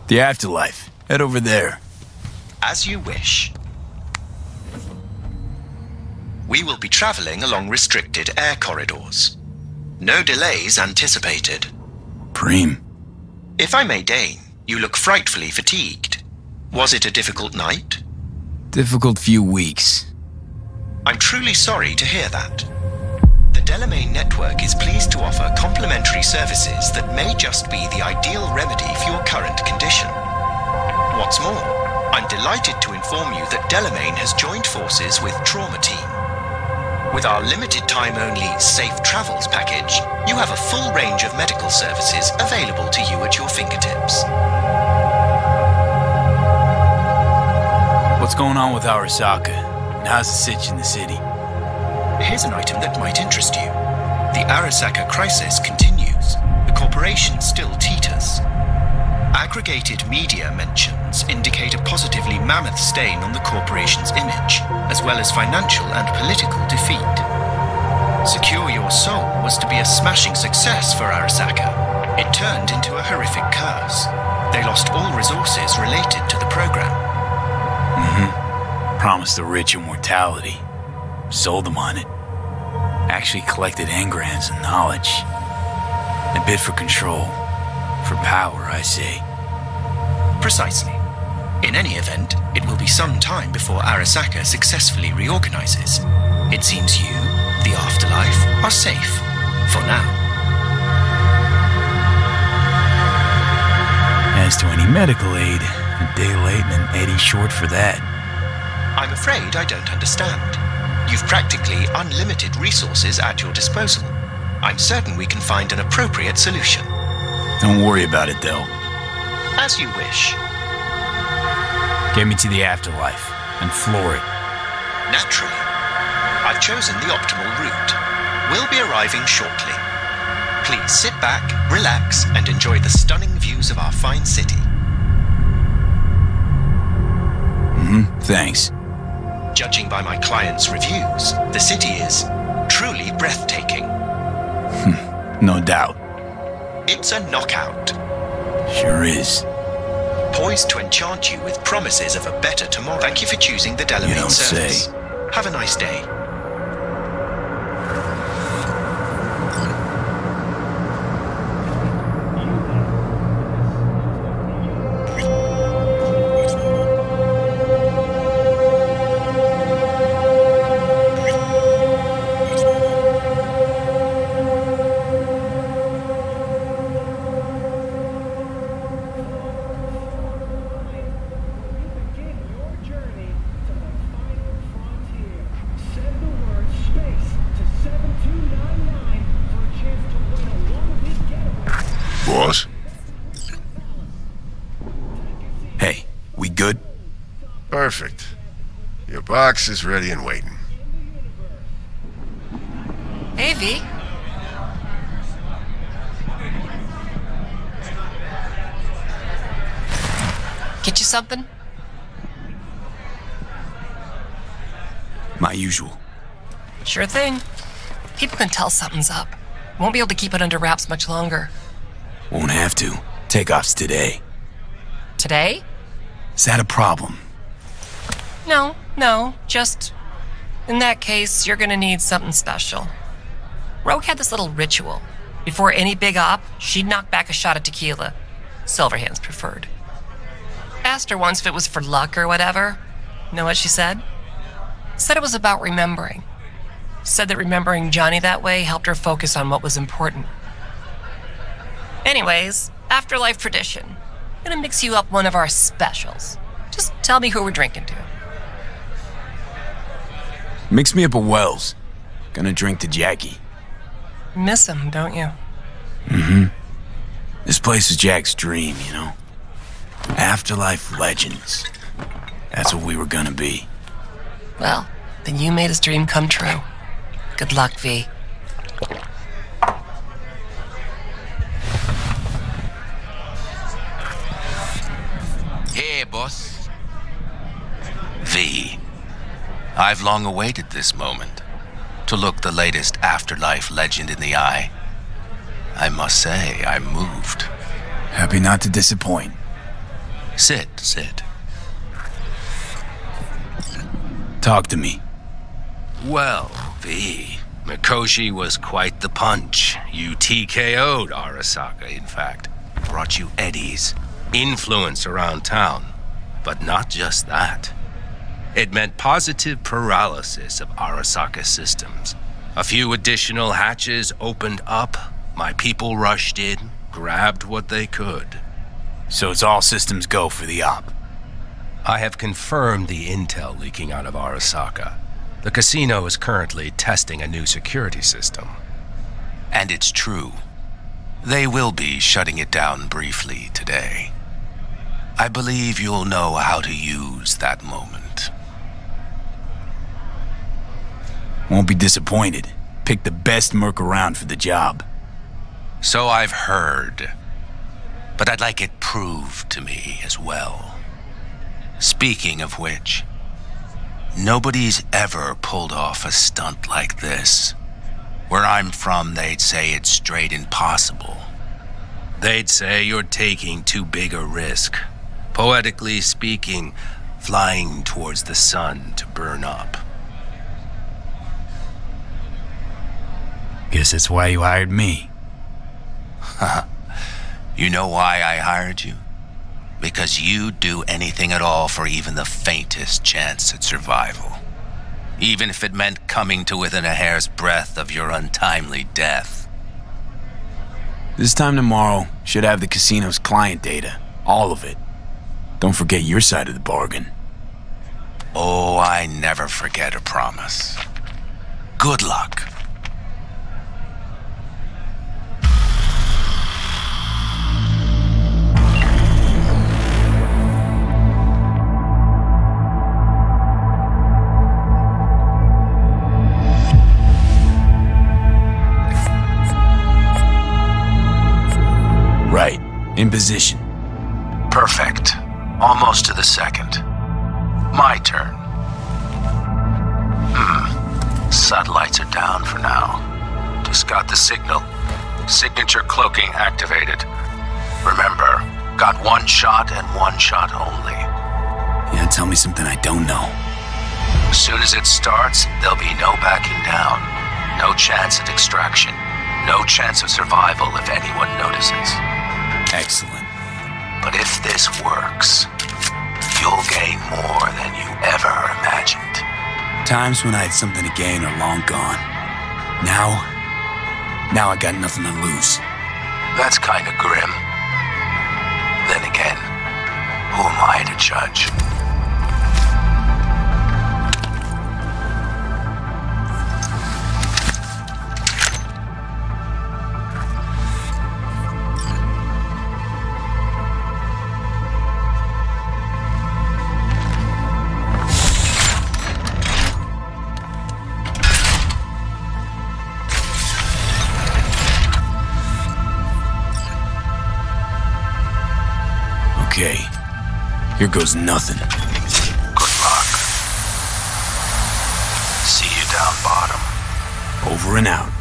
The afterlife. Head over there. As you wish. We will be traveling along restricted air corridors. No delays anticipated. Preem. If I may deign, you look frightfully fatigued. Was it a difficult night? Difficult few weeks. I'm truly sorry to hear that. The Delamain Network is pleased to offer complimentary services that may just be the ideal remedy for your current condition. What's more, I'm delighted to inform you that Delamain has joined forces with Trauma Team. With our limited time only Safe Travels package, you have a full range of medical services available to you at your fingertips. What's going on with Arasaka? And how's the sitch in the city? Here's an item that might interest you. The Arasaka crisis continues. The corporation still teeters. Aggregated media mentions indicate a positively mammoth stain on the corporation's image, as well as financial and political defeat. Secure Your Soul was to be a smashing success for Arasaka. It turned into a horrific curse. They lost all resources related to the program. Promised the rich immortality. Sold them on it. Actually collected engrams and knowledge. A bid for control. For power, I say. Precisely. In any event, it will be some time before Arasaka successfully reorganizes. It seems you, the afterlife, are safe. For now. As to any medical aid, a day late and an Eddie short for that. I'm afraid I don't understand. You've practically unlimited resources at your disposal. I'm certain we can find an appropriate solution. Don't worry about it, though. As you wish. Get me to the afterlife and floor it. Naturally. I've chosen the optimal route. We'll be arriving shortly. Please sit back, relax, and enjoy the stunning views of our fine city. Mm-hmm. Thanks. Judging by my clients' reviews, the city is truly breathtaking. Hmm, no doubt. It's a knockout. Sure is. Poised to enchant you with promises of a better tomorrow. Thank you for choosing the Delamain You don't service. say. Have a nice day. Box is ready and waiting. Hey, V. Get you something? My usual. Sure thing. People can tell something's up. Won't be able to keep it under wraps much longer. Won't have to. Takeoff's today. Today? Is that a problem? No, no, just. In that case, you're gonna need something special. Rogue had this little ritual. Before any big op, she'd knock back a shot of tequila. Silverhands preferred. Asked her once if it was for luck or whatever. Know what she said? Said it was about remembering. Said that remembering Johnny that way helped her focus on what was important. Anyways, afterlife tradition. Gonna mix you up one of our specials. Just tell me who we're drinking to. Mix me up a Welles. Gonna drink to Jackie. Miss him, don't you? Mm-hmm. This place is Jack's dream, you know? Afterlife legends. That's what we were gonna be. Well, then you made his dream come true. Good luck, V. I've long awaited this moment. To look the latest afterlife legend in the eye. I must say, I'm moved. Happy not to disappoint. Sit, sit. Talk to me. Well, V, Mikoshi was quite the punch. You TKO'd Arasaka, in fact. Brought you eddies, influence around town. But not just that. It meant positive paralysis of Arasaka systems. A few additional hatches opened up, my people rushed in, grabbed what they could. So it's all systems go for the op. I have confirmed the intel leaking out of Arasaka. The casino is currently testing a new security system. And it's true. They will be shutting it down briefly today. I believe you'll know how to use that moment. Won't be disappointed. Pick the best merc around for the job. So I've heard. But I'd like it proved to me as well. Speaking of which, nobody's ever pulled off a stunt like this. Where I'm from, they'd say it's straight impossible. They'd say you're taking too big a risk. Poetically speaking, flying towards the sun to burn up. Guess that's why you hired me. you know why I hired you? Because you'd do anything at all for even the faintest chance at survival. Even if it meant coming to within a hair's breadth of your untimely death. This time tomorrow, should have the casino's client data. All of it. Don't forget your side of the bargain. Oh, I never forget a promise. Good luck. In position. Perfect. Almost to the second. My turn. Hmm. Satellites are down for now. Just got the signal. Signature cloaking activated. Remember, got one shot and one shot only. Yeah, tell me something I don't know. As soon as it starts, there'll be no backing down. No chance at extraction. No chance of survival if anyone notices. Excellent. But if this works, you'll gain more than you ever imagined. Times when I had something to gain are long gone. Now, now I got nothing to lose. That's kind of grim. Then again, who am I to judge? Here goes nothing. Good luck. See you down bottom. Over and out.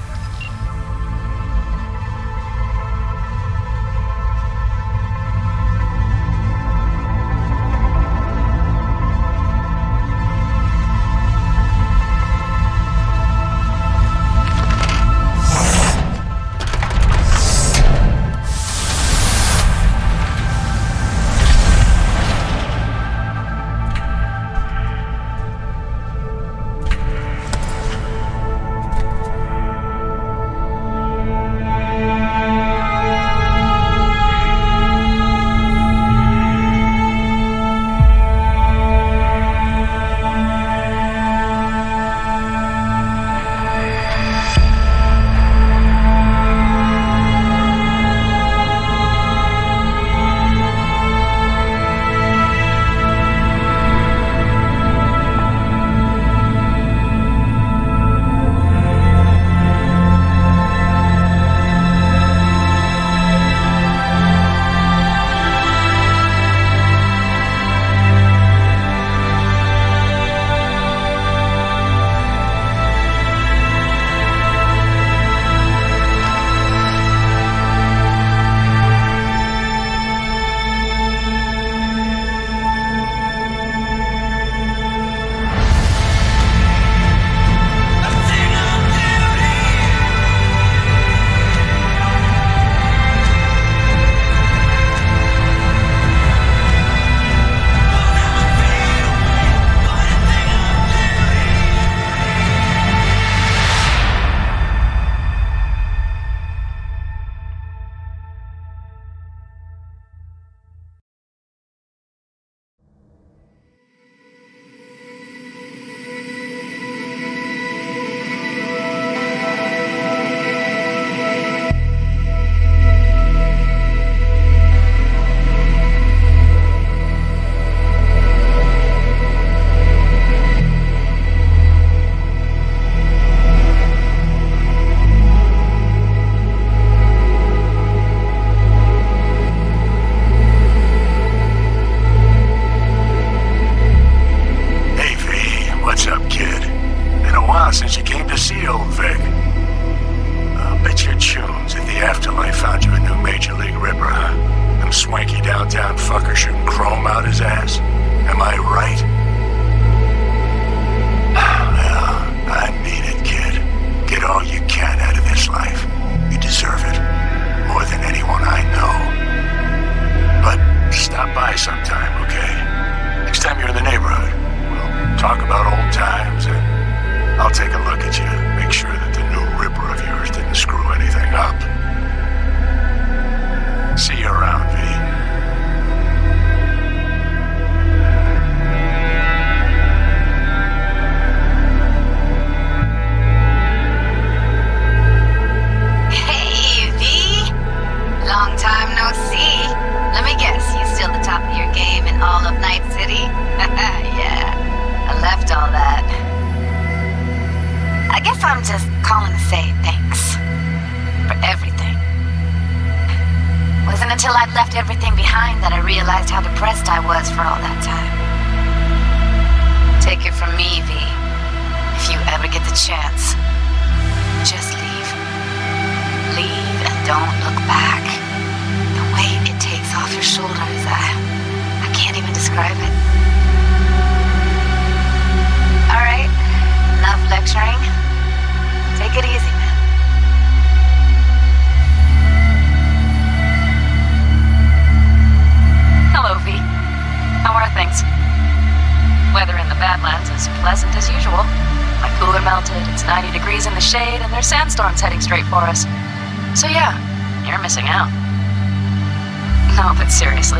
No, but seriously,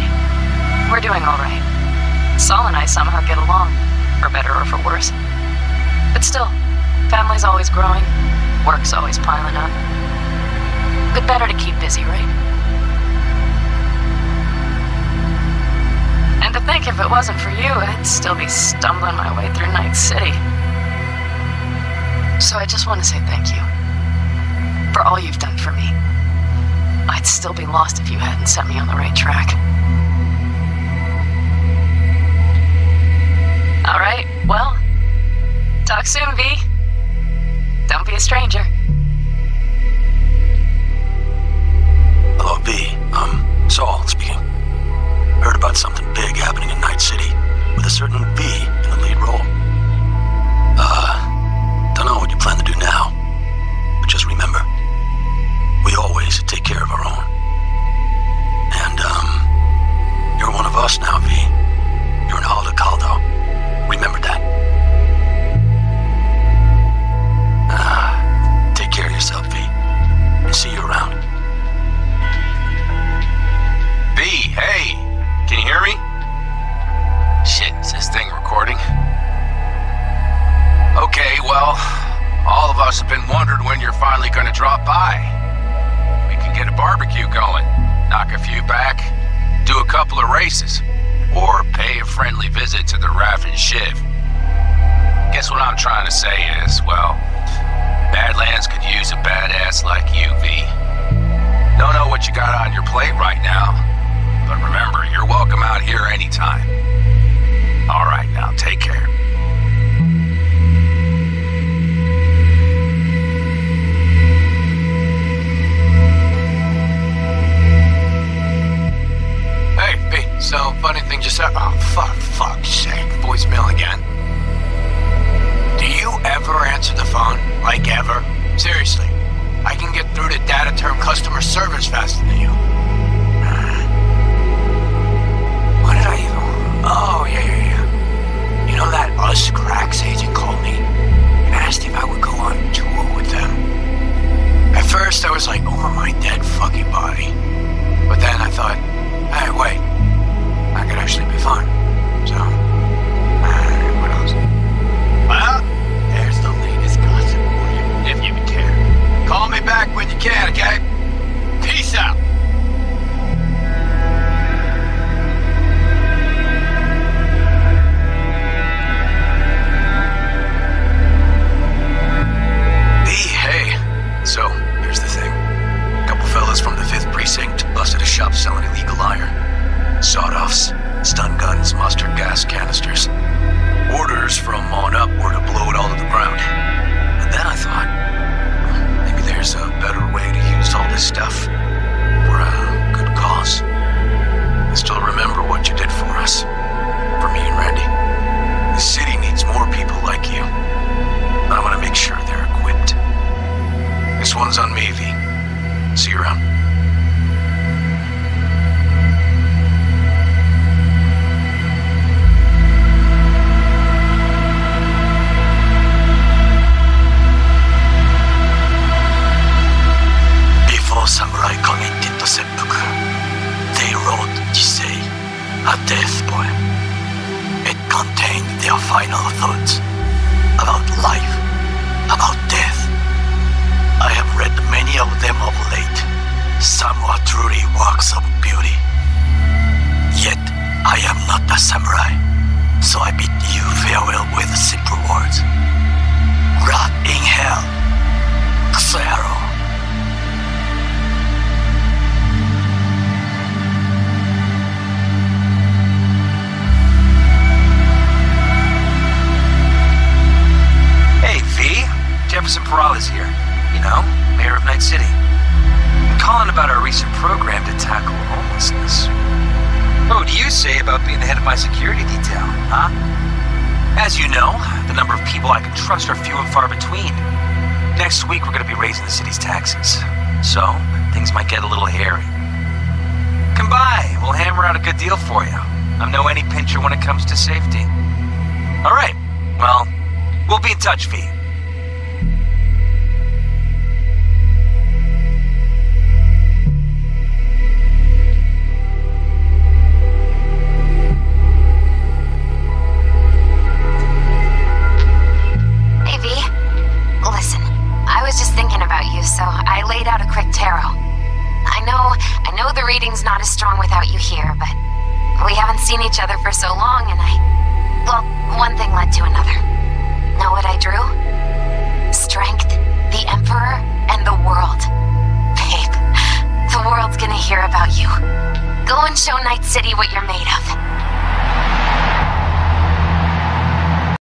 we're doing all right. Saul and I somehow get along, for better or for worse. But still, family's always growing, work's always piling up. But better to keep busy, right? And to think if it wasn't for you, I'd still be stumbling my way through Night City. So I just want to say thank you for all you've done for me. I'd still be lost if you hadn't set me on the right track. Alright, well, talk soon, V. Don't be a stranger. Hello, V. Um, Saul speaking. Heard about something big happening in Night City with a certain V